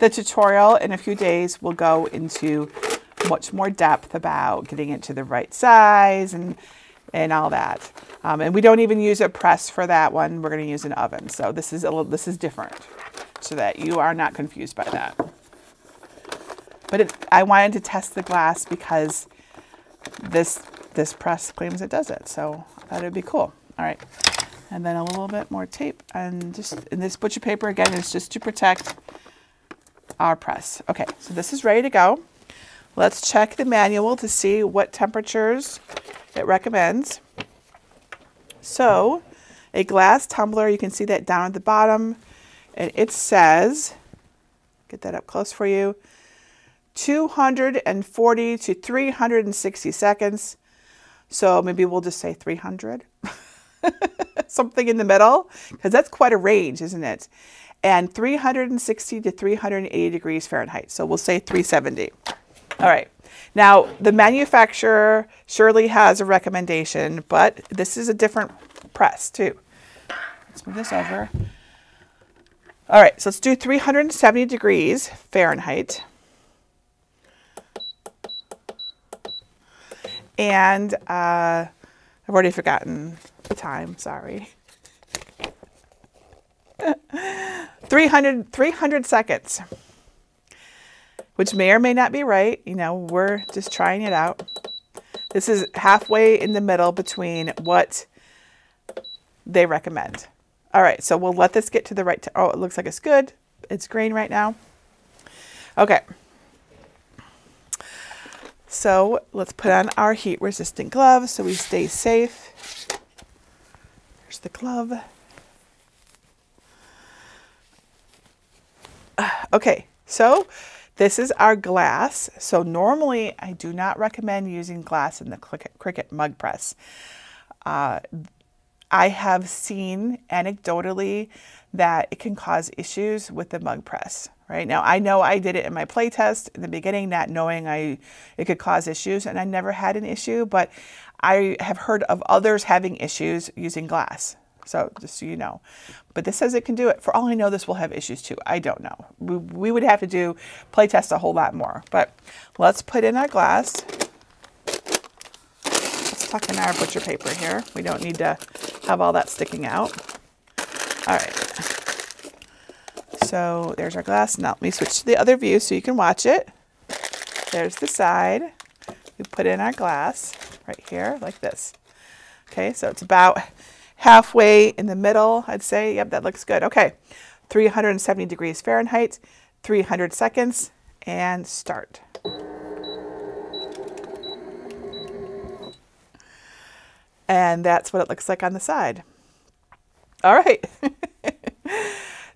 The tutorial in a few days will go into much more depth about getting it to the right size and, and all that. Um, and we don't even use a press for that one. We're going to use an oven. So this is a little, this is different so that you are not confused by that. But it, I wanted to test the glass because this this press claims it does it. So I thought it would be cool. All right. And then a little bit more tape. And just, in this butcher paper, again, is just to protect our press. Okay, so this is ready to go. Let's check the manual to see what temperatures it recommends. So a glass tumbler, you can see that down at the bottom, and it says, get that up close for you, 240 to 360 seconds. So maybe we'll just say 300, something in the middle, because that's quite a range, isn't it? And 360 to 380 degrees Fahrenheit. So we'll say 370. All right. Now, the manufacturer surely has a recommendation, but this is a different press too. Let's move this over. All right, so let's do 370 degrees Fahrenheit. And uh, I've already forgotten the time, sorry. 300, 300 seconds, which may or may not be right. You know, we're just trying it out. This is halfway in the middle between what they recommend. All right, so we'll let this get to the right. oh, it looks like it's good. It's green right now. Okay. So let's put on our heat resistant gloves so we stay safe. Here's the glove. Okay, so this is our glass. So normally I do not recommend using glass in the Cricut mug press. Uh, I have seen anecdotally that it can cause issues with the mug press right? Now, I know I did it in my playtest in the beginning, not knowing I it could cause issues, and I never had an issue, but I have heard of others having issues using glass. So just so you know. But this says it can do it. For all I know, this will have issues too. I don't know. We, we would have to do play test a whole lot more. But let's put in our glass. Tuck in our butcher paper here. We don't need to have all that sticking out. All right. So there's our glass. Now let me switch to the other view so you can watch it. There's the side. We put in our glass right here like this. Okay, so it's about halfway in the middle, I'd say. Yep, that looks good. Okay, 370 degrees Fahrenheit, 300 seconds, and start. And that's what it looks like on the side. All right.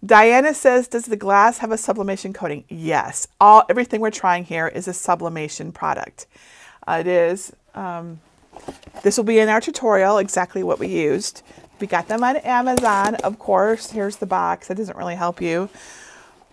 Diana says, does the glass have a sublimation coating? Yes. All Everything we're trying here is a sublimation product. Uh, it is. Um, this will be in our tutorial, exactly what we used. We got them on Amazon, of course. Here's the box. That doesn't really help you.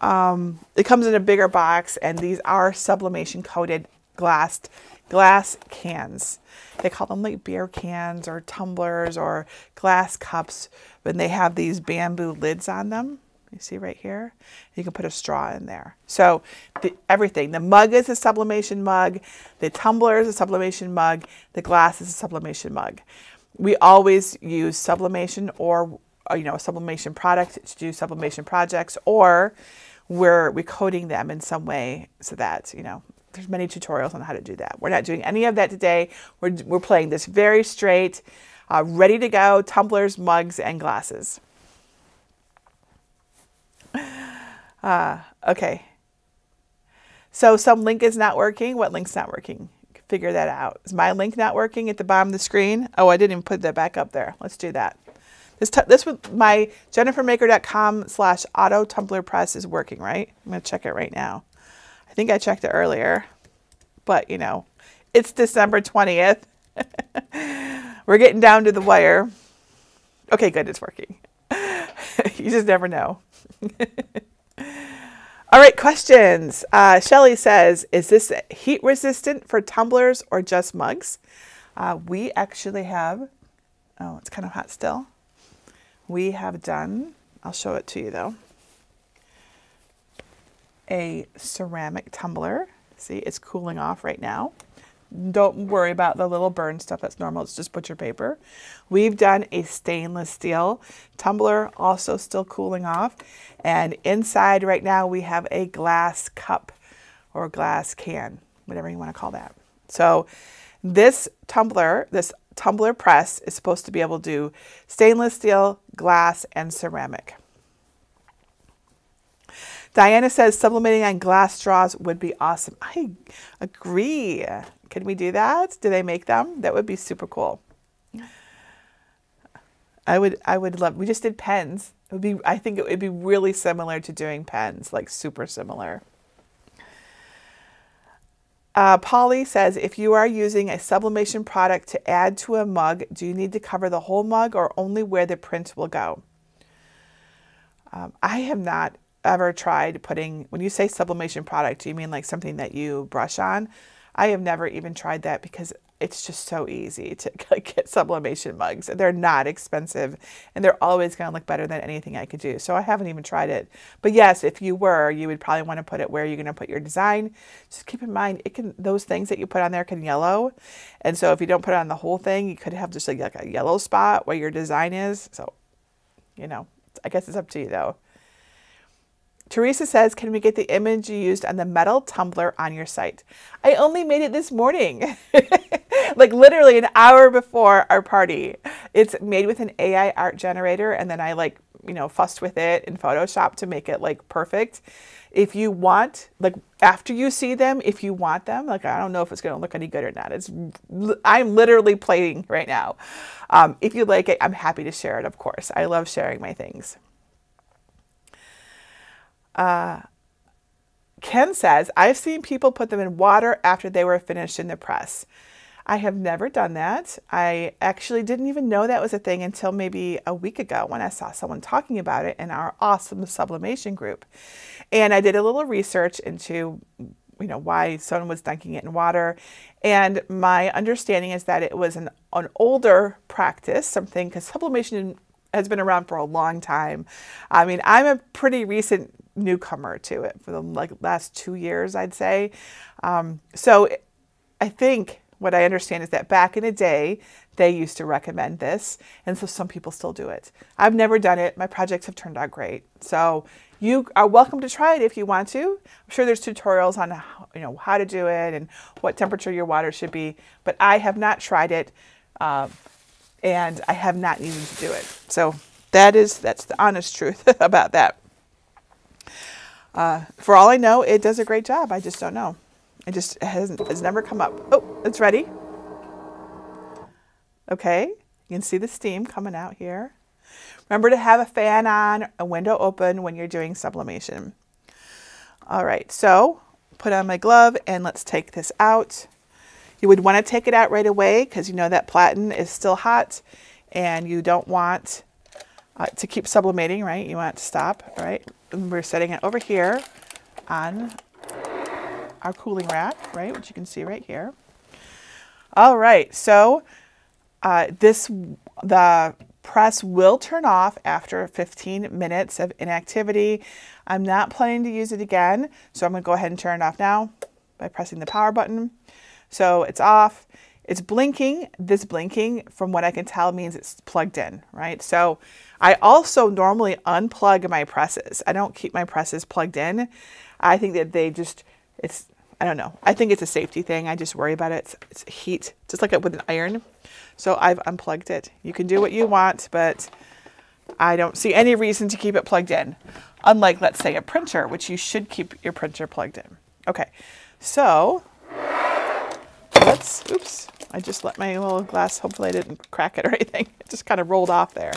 Um, it comes in a bigger box, and these are sublimation coated glass glass cans. They call them like beer cans or tumblers or glass cups, when they have these bamboo lids on them. You see right here? You can put a straw in there. So the, everything, the mug is a sublimation mug, the tumbler is a sublimation mug, the glass is a sublimation mug. We always use sublimation or, uh, you know, a sublimation product to do sublimation projects or we're recoding them in some way so that, you know, there's many tutorials on how to do that. We're not doing any of that today. We're, we're playing this very straight, uh, ready to go, tumblers, mugs, and glasses. Uh, okay. So some link is not working. What link's not working? Figure that out. Is my link not working at the bottom of the screen? Oh, I didn't even put that back up there. Let's do that. This, this with my jennifermaker.com slash auto tumbler press is working, right? I'm going to check it right now. I think I checked it earlier, but you know, it's December 20th. We're getting down to the wire. Okay, good. It's working. you just never know. All right, questions. Uh, Shelly says, is this heat resistant for tumblers or just mugs? Uh, we actually have, oh, it's kind of hot still. We have done, I'll show it to you though, a ceramic tumbler. See, it's cooling off right now. Don't worry about the little burn stuff. That's normal. It's just butcher paper. We've done a stainless steel tumbler, also still cooling off. And inside right now we have a glass cup or glass can, whatever you want to call that. So this tumbler, this tumbler press is supposed to be able to do stainless steel, glass, and ceramic. Diana says sublimating on glass straws would be awesome. I agree. Can we do that? Do they make them? That would be super cool. I would I would love we just did pens. It would be I think it would be really similar to doing pens, like super similar. Uh, Polly says, if you are using a sublimation product to add to a mug, do you need to cover the whole mug or only where the print will go? Um, I have not ever tried putting, when you say sublimation product, do you mean like something that you brush on? I have never even tried that because it's just so easy to get sublimation mugs. They're not expensive and they're always going to look better than anything I could do. So I haven't even tried it. But yes, if you were, you would probably want to put it where you're going to put your design. Just keep in mind, it can those things that you put on there can yellow. And so if you don't put on the whole thing, you could have just like a yellow spot where your design is. So, you know, I guess it's up to you though. Teresa says, can we get the image you used on the metal tumbler on your site? I only made it this morning, like literally an hour before our party. It's made with an AI art generator and then I like, you know, fussed with it in Photoshop to make it like perfect. If you want, like after you see them, if you want them, like I don't know if it's going to look any good or not. It's I'm literally playing right now. Um, if you like it, I'm happy to share it, of course. I love sharing my things. Uh, Ken says, I've seen people put them in water after they were finished in the press. I have never done that. I actually didn't even know that was a thing until maybe a week ago when I saw someone talking about it in our awesome sublimation group. And I did a little research into you know why someone was dunking it in water and my understanding is that it was an, an older practice something because sublimation has been around for a long time. I mean, I'm a pretty recent newcomer to it for the like last two years, I'd say. Um, so I think what I understand is that back in the day, they used to recommend this, and so some people still do it. I've never done it. My projects have turned out great. So you are welcome to try it if you want to. I'm sure there's tutorials on how, you know how to do it and what temperature your water should be, but I have not tried it, um, and I have not needed to do it. So that is that's the honest truth about that. Uh, for all I know, it does a great job. I just don't know. It just hasn't has never come up. Oh, it's ready. Okay, you can see the steam coming out here. Remember to have a fan on, a window open when you're doing sublimation. All right, so put on my glove and let's take this out. You would want to take it out right away because you know that platen is still hot and you don't want uh, to keep sublimating, right? You want to stop, right? And we're setting it over here on our cooling rack, right? Which you can see right here. All right, so uh, this, the press will turn off after 15 minutes of inactivity. I'm not planning to use it again, so I'm gonna go ahead and turn it off now by pressing the power button. So it's off. It's blinking. This blinking, from what I can tell, means it's plugged in, right? So I also normally unplug my presses. I don't keep my presses plugged in. I think that they just, it's, I don't know. I think it's a safety thing. I just worry about it. It's, it's heat, just like with an iron. So I've unplugged it. You can do what you want, but I don't see any reason to keep it plugged in. Unlike, let's say, a printer, which you should keep your printer plugged in. Okay, so let's, oops, I just let my little glass, hopefully I didn't crack it or anything. It just kind of rolled off there.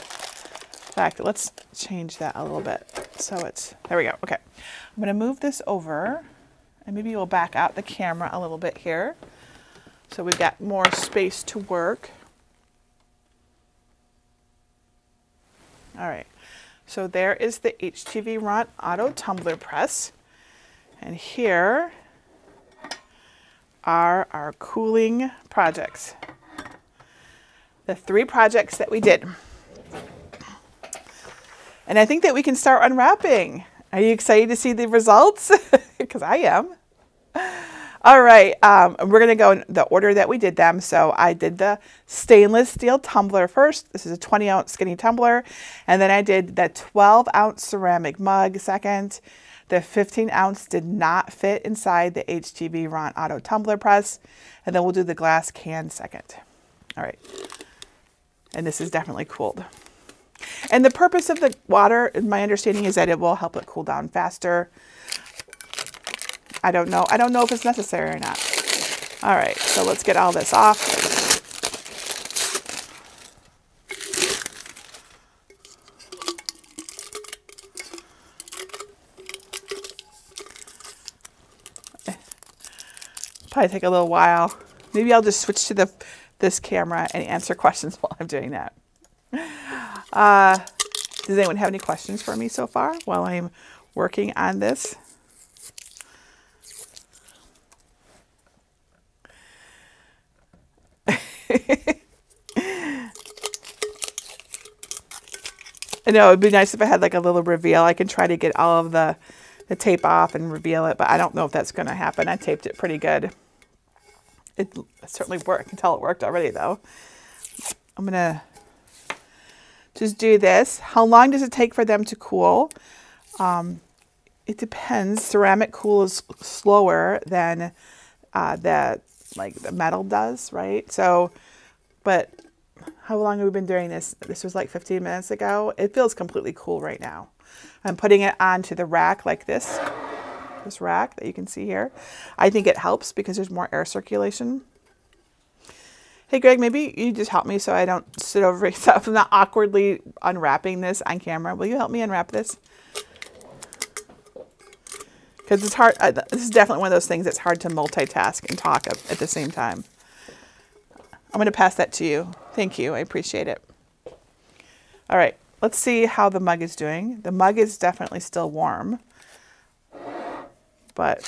Fact, let's change that a little bit. So it's, there we go. Okay, I'm gonna move this over and maybe we'll back out the camera a little bit here. So we've got more space to work. All right, so there is the HTVront Auto Tumbler Press. And here are our cooling projects. The three projects that we did. And I think that we can start unwrapping. Are you excited to see the results? Because I am. All right, um, we're going to go in the order that we did them. So I did the stainless steel tumbler first. This is a 20 ounce skinny tumbler. And then I did the 12 ounce ceramic mug second. The 15 ounce did not fit inside the HTVront Auto Tumbler Press. And then we'll do the glass can second. All right. And this is definitely cooled. And the purpose of the water, my understanding is that it will help it cool down faster. I don't know. I don't know if it's necessary or not. All right, so let's get all this off. Probably take a little while. Maybe I'll just switch to the this camera and answer questions while I'm doing that. Uh, does anyone have any questions for me so far while I'm working on this? I know it'd be nice if I had like a little reveal. I can try to get all of the, the tape off and reveal it, but I don't know if that's going to happen. I taped it pretty good. It, certainly worked. I can tell it worked already though. I'm going to just do this. How long does it take for them to cool? Um, it depends. Ceramic cools slower than uh, the like the metal does, right? So, but how long have we been doing this? This was like 15 minutes ago. It feels completely cool right now. I'm putting it onto the rack like this, this rack that you can see here. I think it helps because there's more air circulation. Hey Greg, maybe you just help me so I don't sit over, so I'm not awkwardly unwrapping this on camera. Will you help me unwrap this? Because it's hard, uh, this is definitely one of those things that's hard to multitask and talk at the same time. I'm going to pass that to you. Thank you. I appreciate it. All right, let's see how the mug is doing. The mug is definitely still warm, but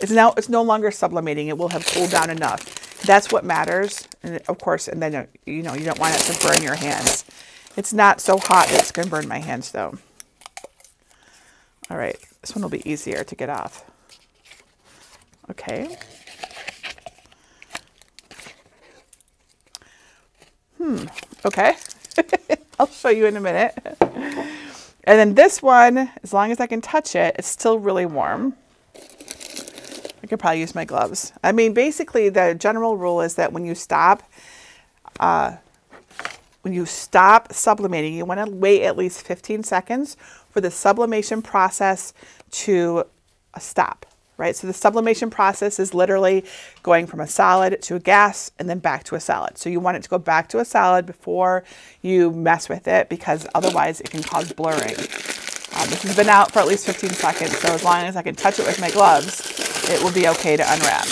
it's now it's no longer sublimating. It will have cooled down enough. That's what matters. And of course, and then you know you don't want it to burn your hands. It's not so hot that it's going to burn my hands though. All right, this one will be easier to get off. Okay. Hmm, okay. I'll show you in a minute. And then this one, as long as I can touch it, it's still really warm. I could probably use my gloves. I mean, basically the general rule is that when you stop, uh, when you stop sublimating, you want to wait at least 15 seconds for the sublimation process to stop, right? So the sublimation process is literally going from a solid to a gas and then back to a solid. So you want it to go back to a solid before you mess with it because otherwise it can cause blurring. Um, this has been out for at least 15 seconds, so as long as I can touch it with my gloves, it will be okay to unwrap.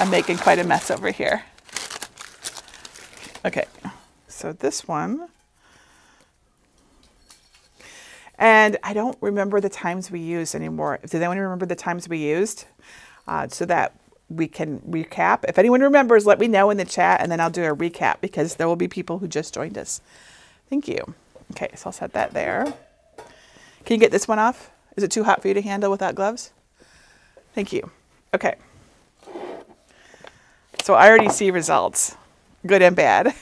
I'm making quite a mess over here. Okay, so this one. And I don't remember the times we used anymore. Does anyone remember the times we used? Uh, so that we can recap. If anyone remembers, let me know in the chat and then I'll do a recap because there will be people who just joined us. Thank you. Okay, so I'll set that there. Can you get this one off? Is it too hot for you to handle without gloves? Thank you. Okay. So I already see results, good and bad.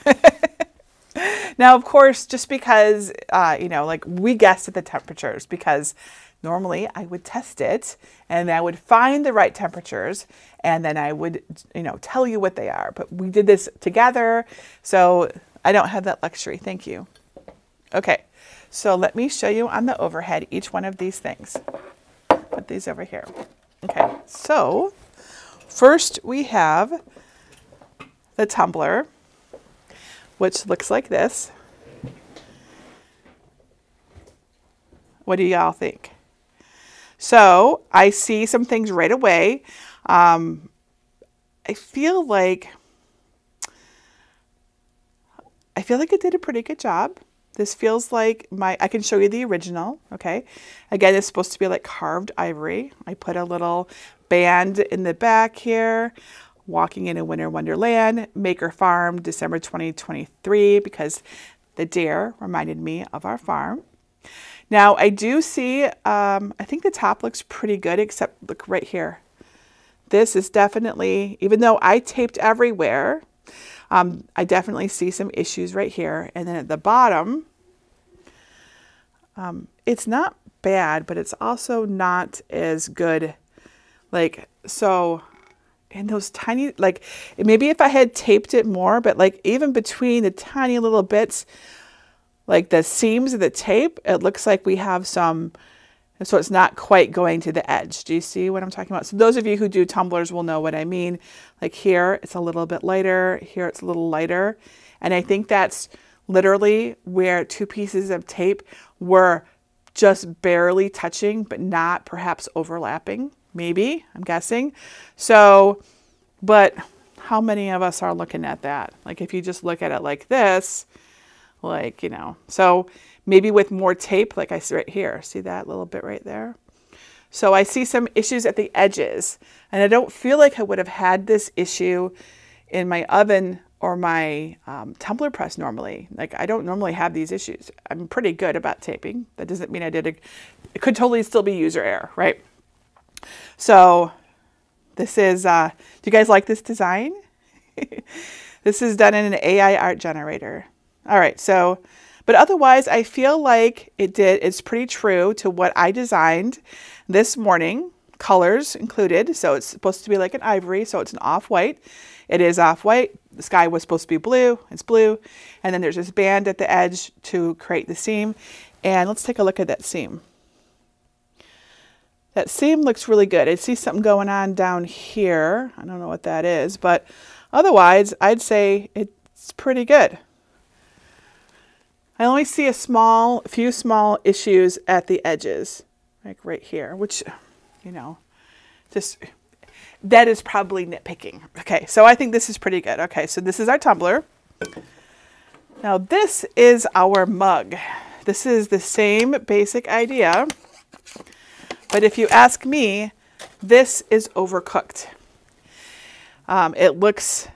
now, of course, just because, uh, you know, like we guessed at the temperatures because normally I would test it and I would find the right temperatures and then I would, you know, tell you what they are. But we did this together, so I don't have that luxury. Thank you. Okay, so let me show you on the overhead each one of these things. Put these over here. Okay, so first we have the tumbler, which looks like this. What do y'all think? So I see some things right away. Um, I feel like I feel like it did a pretty good job. This feels like my, I can show you the original, okay? Again, it's supposed to be like carved ivory. I put a little band in the back here. Walking in a Winter Wonderland, Maker Farm, December 2023, because the deer reminded me of our farm. Now I do see, um, I think the top looks pretty good, except look right here. This is definitely, even though I taped everywhere, um, I definitely see some issues right here. And then at the bottom, um, it's not bad, but it's also not as good. Like, so and those tiny, like maybe if I had taped it more, but like even between the tiny little bits, like the seams of the tape, it looks like we have some, so it's not quite going to the edge. Do you see what I'm talking about? So those of you who do tumblers will know what I mean. Like here, it's a little bit lighter. Here, it's a little lighter. And I think that's literally where two pieces of tape were just barely touching, but not perhaps overlapping maybe, I'm guessing. So, but how many of us are looking at that? Like if you just look at it like this, like, you know, so maybe with more tape, like I see right here, see that little bit right there? So I see some issues at the edges and I don't feel like I would have had this issue in my oven or my um, tumbler press normally. Like I don't normally have these issues. I'm pretty good about taping. That doesn't mean I did a, it could totally still be user error, right? So this is, uh, do you guys like this design? this is done in an AI art generator. All right, so, but otherwise I feel like it did, it's pretty true to what I designed this morning, colors included. So it's supposed to be like an ivory, so it's an off-white. It is off-white. The sky was supposed to be blue, it's blue. And then there's this band at the edge to create the seam. And let's take a look at that seam. That seam looks really good. I see something going on down here. I don't know what that is, but otherwise, I'd say it's pretty good. I only see a small, few small issues at the edges, like right here, which, you know, just, that is probably nitpicking. Okay, so I think this is pretty good. Okay, so this is our tumbler. Now this is our mug. This is the same basic idea. But if you ask me, this is overcooked. Um, it looks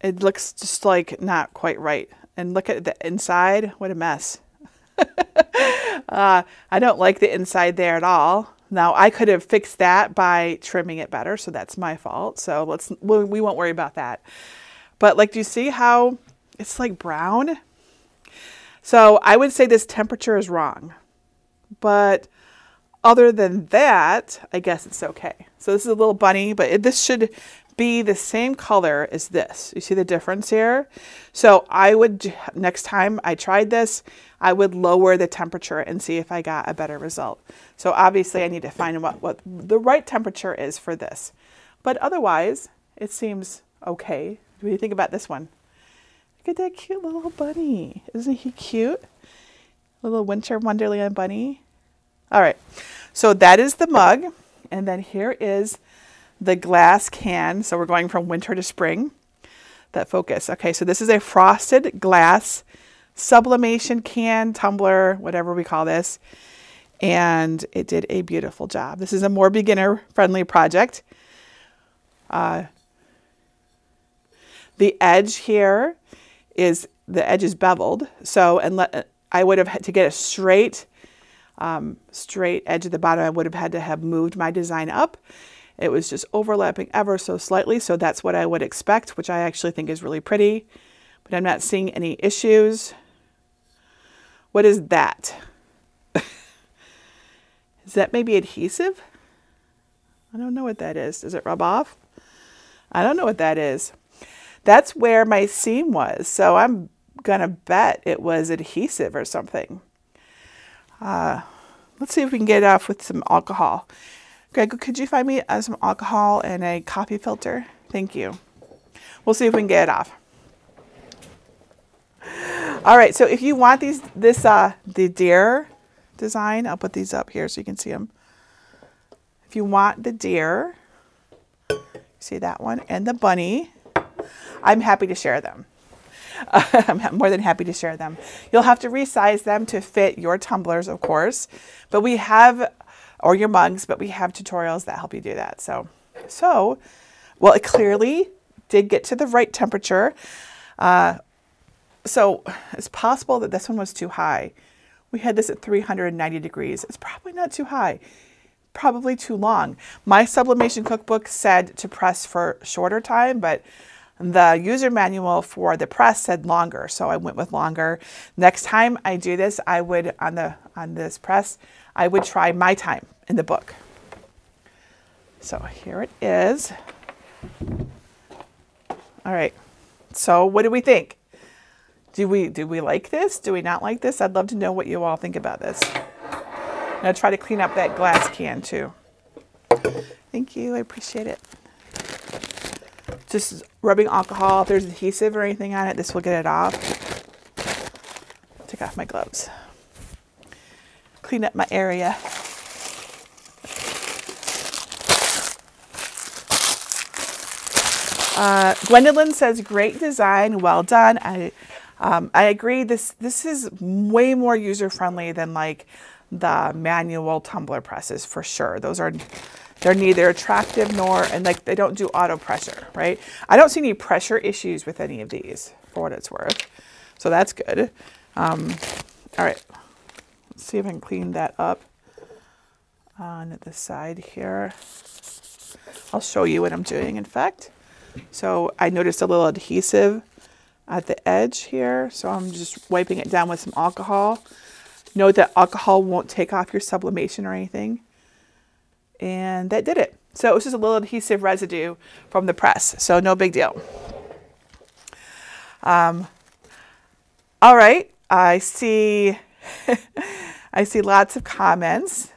it looks just like not quite right. And look at the inside. What a mess. uh, I don't like the inside there at all. Now I could have fixed that by trimming it better, so that's my fault. So let's we won't worry about that. But like, do you see how it's like brown? So I would say this temperature is wrong. But other than that, I guess it's okay. So this is a little bunny, but it, this should be the same color as this. You see the difference here? So I would, next time I tried this, I would lower the temperature and see if I got a better result. So obviously I need to find what, what the right temperature is for this. But otherwise, it seems okay. What do you think about this one? Look at that cute little bunny. Isn't he cute? Little winter wonderland bunny. All right, so that is the mug. And then here is the glass can. So we're going from winter to spring. That focus. Okay, so this is a frosted glass sublimation can, tumbler, whatever we call this. And it did a beautiful job. This is a more beginner friendly project. Uh, the edge here is the edge is beveled. So and let, I would have had to get a straight um, straight edge at the bottom. I would have had to have moved my design up it was just overlapping ever so slightly, so that's what I would expect, which I actually think is really pretty, but I'm not seeing any issues. What is that? is that maybe adhesive? I don't know what that is. Does it rub off? I don't know what that is. That's where my seam was, so I'm to bet it was adhesive or something. Uh, let's see if we can get it off with some alcohol. Greg, could you find me uh, some alcohol and a coffee filter? Thank you. We'll see if we can get it off. All right, so if you want these, this, uh, the deer design, I'll put these up here so you can see them. If you want the deer, see that one, and the bunny, I'm happy to share them. I'm more than happy to share them. You'll have to resize them to fit your tumblers, of course, but we have or your mugs, but we have tutorials that help you do that. So, so, well, it clearly did get to the right temperature. Uh, so it's possible that this one was too high. We had this at 390 degrees. It's probably not too high, probably too long. My sublimation cookbook said to press for shorter time, but the user manual for the press said longer, so I went with longer. Next time I do this, I would on the on this press, I would try my time in the book. So here it is. All right. So what do we think? Do we do we like this? Do we not like this? I'd love to know what you all think about this. I'm try to clean up that glass can too. Thank you. I appreciate it. Just rubbing alcohol. If there's adhesive or anything on it, this will get it off. Take off my gloves. Clean up my area. Uh, Gwendolyn says, great design, well done. I, um, I agree. This, this is way more user-friendly than like the manual tumbler presses for sure. Those are, they're neither attractive nor, and like they don't do auto pressure, right? I don't see any pressure issues with any of these for what it's worth. So that's good. Um, all right, let's see if I can clean that up on the side here. I'll show you what I'm doing, in fact. So I noticed a little adhesive at the edge here. So I'm just wiping it down with some alcohol. Note that alcohol won't take off your sublimation or anything. And that did it. So it was just a little adhesive residue from the press. So no big deal. Um, all right. I see, I see lots of comments.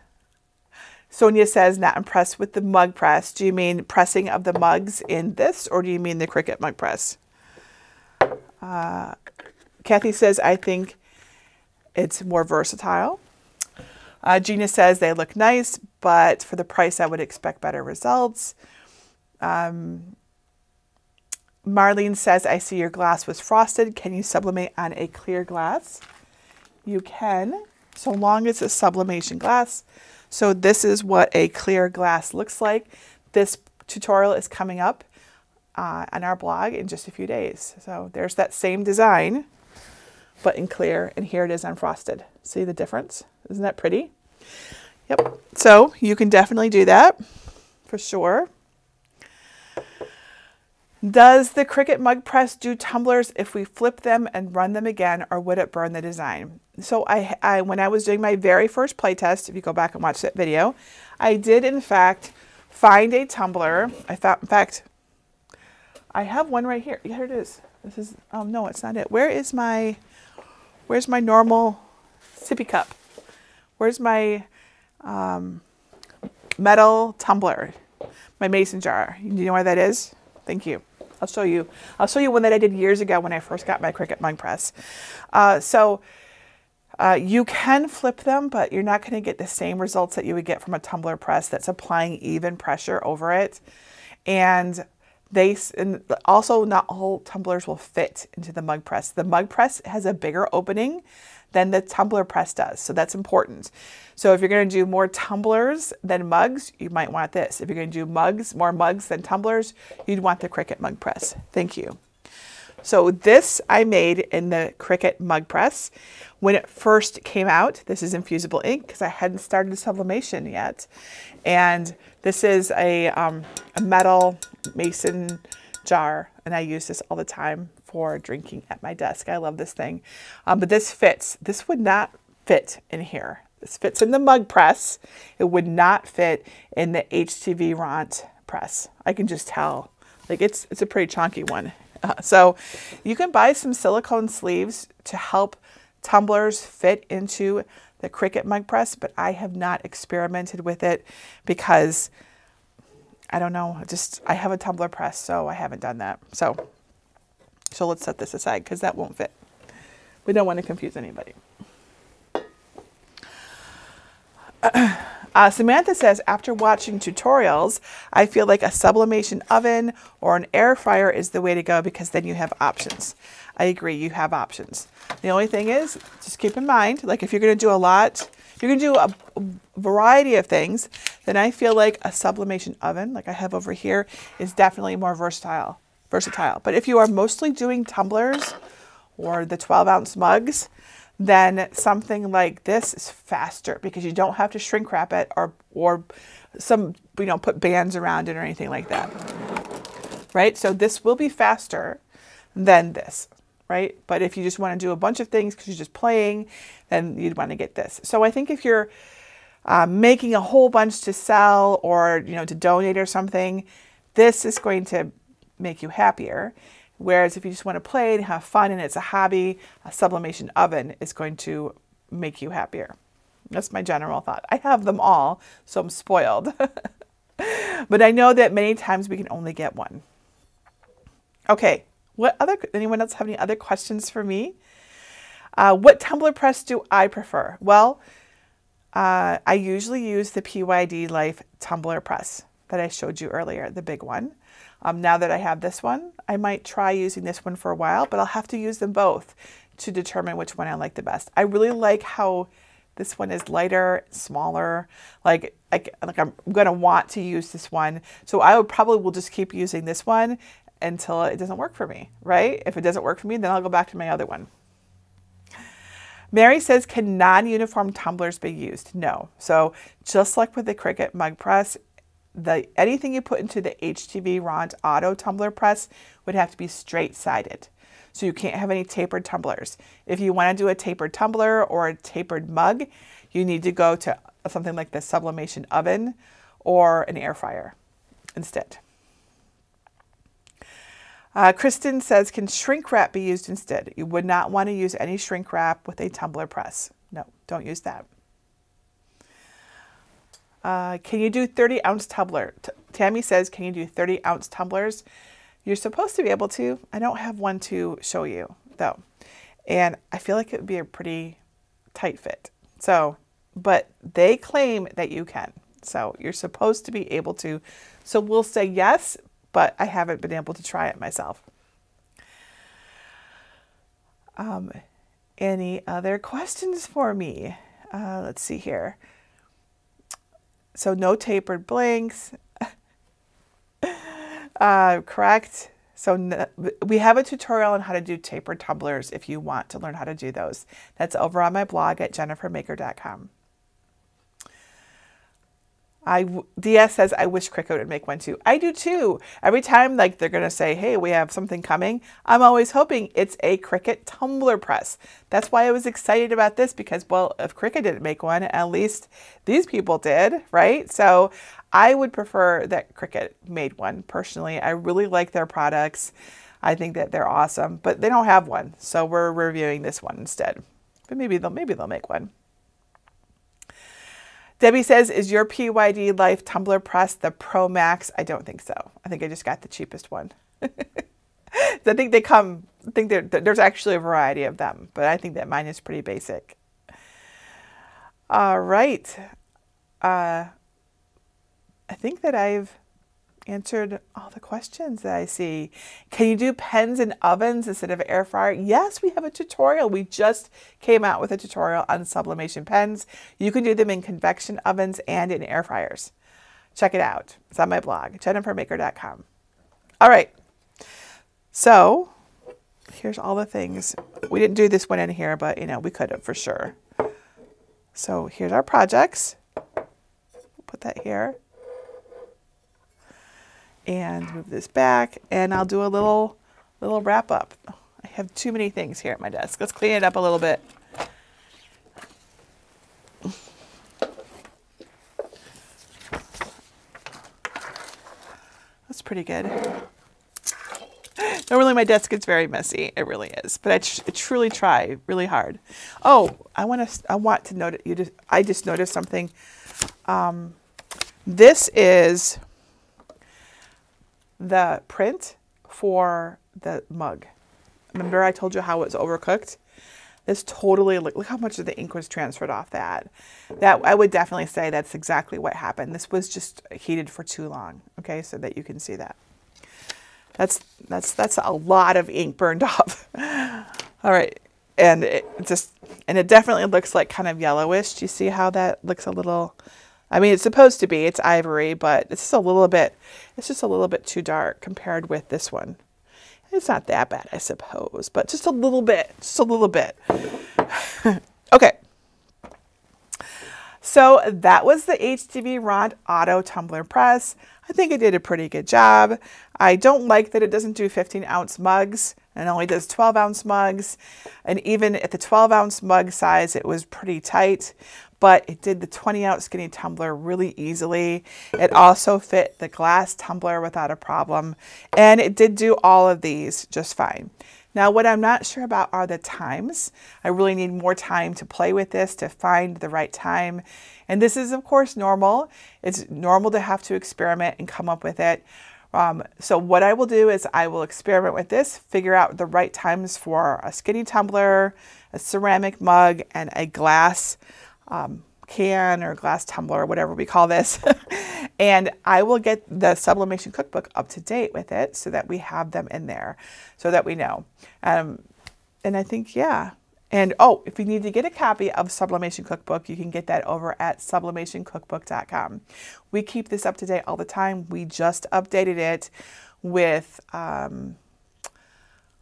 Sonia says, not impressed with the mug press. Do you mean pressing of the mugs in this, or do you mean the Cricut mug press? Uh, Kathy says, I think it's more versatile. Uh, Gina says they look nice, but for the price, I would expect better results. Um, Marlene says, I see your glass was frosted. Can you sublimate on a clear glass? You can, so long as it's sublimation glass. So this is what a clear glass looks like. This tutorial is coming up uh, on our blog in just a few days. So there's that same design, but in clear, and here it is unfrosted. See the difference? Isn't that pretty? Yep. So you can definitely do that for sure. Does the Cricut mug press do tumblers if we flip them and run them again, or would it burn the design? So I, I when I was doing my very first playtest, if you go back and watch that video, I did in fact find a tumbler. I found, in fact, I have one right here. Here it is. This is, oh no, it's not it. Where is my, where's my normal sippy cup? Where's my um, metal tumbler? My mason jar. Do you know where that is? Thank you. I'll show you. I'll show you one that I did years ago when I first got my Cricut mug press. Uh, so uh, you can flip them, but you're not going to get the same results that you would get from a tumbler press that's applying even pressure over it. And they and also not all tumblers will fit into the mug press. The mug press has a bigger opening than the tumbler press does. So that's important. So if you're going to do more tumblers than mugs, you might want this. If you're going to do mugs, more mugs than tumblers, you'd want the Cricut mug press. Thank you. So this I made in the Cricut mug press. When it first came out, this is infusible ink because I hadn't started sublimation yet. And this is a, um, a metal mason jar and I use this all the time for drinking at my desk. I love this thing. Um, but this fits. This would not fit in here. This fits in the mug press. It would not fit in the HTVront press. I can just tell. Like it's, it's a pretty chunky one. Uh, so you can buy some silicone sleeves to help tumblers fit into the Cricut mug press, but I have not experimented with it because I don't know, just I have a tumbler press, so I haven't done that. So so let's set this aside because that won't fit. We don't want to confuse anybody. Uh, Samantha says, after watching tutorials, I feel like a sublimation oven or an air fryer is the way to go because then you have options. I agree, you have options. The only thing is, just keep in mind, like if you're going to do a lot, you're going to do a variety of things, then I feel like a sublimation oven, like I have over here, is definitely more versatile versatile. But if you are mostly doing tumblers or the 12 ounce mugs, then something like this is faster because you don't have to shrink wrap it or, or some, you know, put bands around it or anything like that. Right? So this will be faster than this, right? But if you just want to do a bunch of things because you're just playing, then you'd want to get this. So I think if you're uh, making a whole bunch to sell or, you know, to donate or something, this is going to make you happier. Whereas if you just want to play and have fun and it's a hobby, a sublimation oven is going to make you happier. That's my general thought. I have them all, so I'm spoiled. but I know that many times we can only get one. Okay, what other, anyone else have any other questions for me? Uh, what tumbler press do I prefer? Well, uh, I usually use the PYD Life tumbler press that I showed you earlier, the big one. Um, now that I have this one, I might try using this one for a while, but I'll have to use them both to determine which one I like the best. I really like how this one is lighter, smaller. Like, like, like I'm gonna want to use this one. So I would probably will just keep using this one until it doesn't work for me, right? If it doesn't work for me, then I'll go back to my other one. Mary says, can non-uniform tumblers be used? No. So just like with the Cricut mug press, the anything you put into the HTVront Auto tumbler press would have to be straight sided. So you can't have any tapered tumblers. If you want to do a tapered tumbler or a tapered mug, you need to go to something like the sublimation oven or an air fryer instead. Uh, Kristen says, can shrink wrap be used instead? You would not want to use any shrink wrap with a tumbler press. No, don't use that. Uh, can you do 30 ounce tumbler? T Tammy says, can you do 30 ounce tumblers? You're supposed to be able to. I don't have one to show you though. And I feel like it would be a pretty tight fit. So, but they claim that you can. So you're supposed to be able to. So we'll say yes, but I haven't been able to try it myself. Um, any other questions for me? Uh, let's see here. So no tapered blanks. Uh, correct. So we have a tutorial on how to do tapered tumblers if you want to learn how to do those. That's over on my blog at jennifermaker.com. I DS says I wish Cricut would make one too. I do too. Every time like they're gonna say, "Hey, we have something coming," I'm always hoping it's a Cricut tumbler press. That's why I was excited about this because, well, if Cricut didn't make one, at least these people did, right? So I would prefer that Cricut made one personally. I really like their products. I think that they're awesome, but they don't have one, so we're reviewing this one instead. But maybe they'll maybe they'll make one. Debbie says, is your PYD Life tumbler press the Pro Max? I don't think so. I think I just got the cheapest one. I think they come, I think there's actually a variety of them, but I think that mine is pretty basic. All right. Uh, I think that I've answered all the questions that I see. Can you do pens in ovens instead of air fryer? Yes, we have a tutorial. We just came out with a tutorial on sublimation pens. You can do them in convection ovens and in air fryers. Check it out. It's on my blog, jennifermaker.com. All right. So here's all the things. We didn't do this one in here, but you know, we could have for sure. So here's our projects. Put that here and move this back and I'll do a little little wrap up. I have too many things here at my desk. Let's clean it up a little bit. That's pretty good. Normally my desk gets very messy. It really is, but I, tr I truly try really hard. Oh, I want to. I want to note you. Just, I just noticed something. Um, this is the print for the mug. Remember I told you how it's overcooked? This totally, look, look how much of the ink was transferred off that. That I would definitely say that's exactly what happened. This was just heated for too long, okay, so that you can see that. That's, that's, that's a lot of ink burned off. All right, and it just, and it definitely looks like kind of yellowish. Do you see how that looks a little, I mean, it's supposed to be, it's ivory, but it's just a little bit, it's just a little bit too dark compared with this one. It's not that bad, I suppose, but just a little bit, just a little bit. okay. So that was the HTVront Auto Tumbler Press. I think it did a pretty good job. I don't like that it doesn't do 15 ounce mugs and only does 12 ounce mugs. And even at the 12 ounce mug size, it was pretty tight but it did the 20 ounce skinny tumbler really easily. It also fit the glass tumbler without a problem, and it did do all of these just fine. Now, what I'm not sure about are the times. I really need more time to play with this to find the right time. And this is, of course, normal. It's normal to have to experiment and come up with it. Um, so what I will do is I will experiment with this, figure out the right times for a skinny tumbler, a ceramic mug, and a glass um, can or glass tumbler or whatever we call this. and I will get the sublimation cookbook up to date with it so that we have them in there so that we know. Um, and I think, yeah. And oh, if you need to get a copy of Sublimation Cookbook, you can get that over at sublimationcookbook.com. We keep this up to date all the time. We just updated it with um,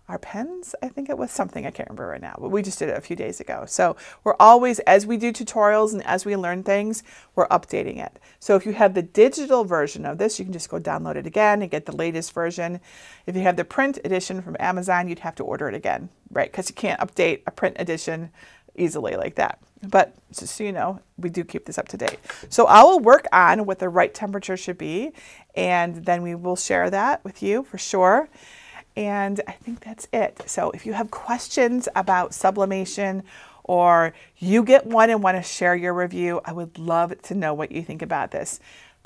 our pens. I think it was something I can't remember right now, but we just did it a few days ago. So we're always, as we do tutorials and as we learn things, we're updating it. So if you have the digital version of this, you can just go download it again and get the latest version. If you have the print edition from Amazon, you'd have to order it again, right? Because you can't update a print edition easily like that. But just so you know, we do keep this up to date. So I will work on what the right temperature should be, and then we will share that with you for sure. And I think that's it. So if you have questions about sublimation or you get one and want to share your review, I would love to know what you think about this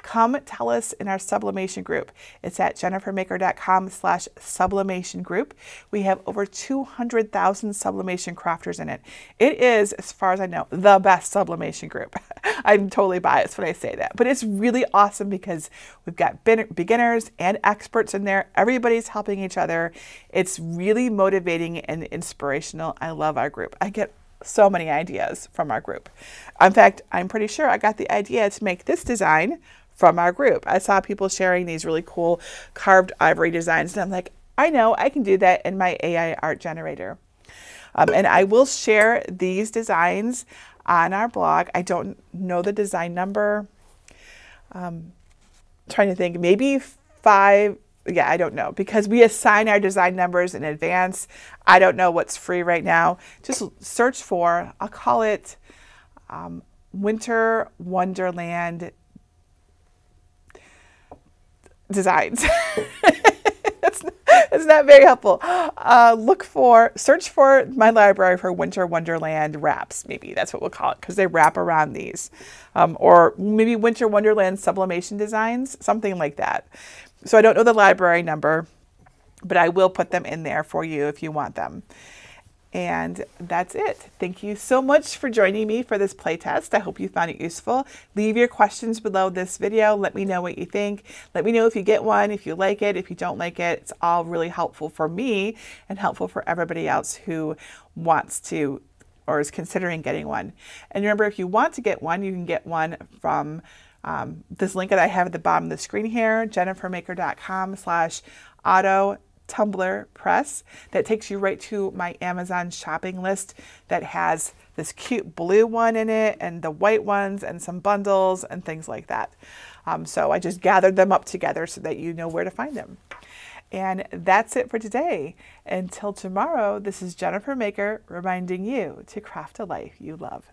come tell us in our sublimation group. It's at jennifermaker.com slash sublimation group. We have over 200,000 sublimation crafters in it. It is, as far as I know, the best sublimation group. I'm totally biased when I say that, but it's really awesome because we've got beginners and experts in there. Everybody's helping each other. It's really motivating and inspirational. I love our group. I get so many ideas from our group. In fact, I'm pretty sure I got the idea to make this design from our group. I saw people sharing these really cool carved ivory designs, and I'm like, I know I can do that in my AI art generator. Um, and I will share these designs on our blog. I don't know the design number. Um, trying to think, maybe five. Yeah, I don't know because we assign our design numbers in advance. I don't know what's free right now. Just search for, I'll call it um, Winter Wonderland Designs. it's not very helpful. Uh, look for, search for my library for Winter Wonderland wraps. Maybe that's what we'll call it because they wrap around these. Um, or maybe Winter Wonderland sublimation designs, something like that. So I don't know the library number, but I will put them in there for you if you want them. And that's it. Thank you so much for joining me for this playtest. I hope you found it useful. Leave your questions below this video. Let me know what you think. Let me know if you get one, if you like it, if you don't like it. It's all really helpful for me and helpful for everybody else who wants to or is considering getting one. And remember, if you want to get one, you can get one from um, this link that I have at the bottom of the screen here, jennifermaker.com slash auto Tumbler press that takes you right to my Amazon shopping list that has this cute blue one in it and the white ones and some bundles and things like that. Um, so I just gathered them up together so that you know where to find them. And that's it for today. Until tomorrow, this is Jennifer Maker reminding you to craft a life you love.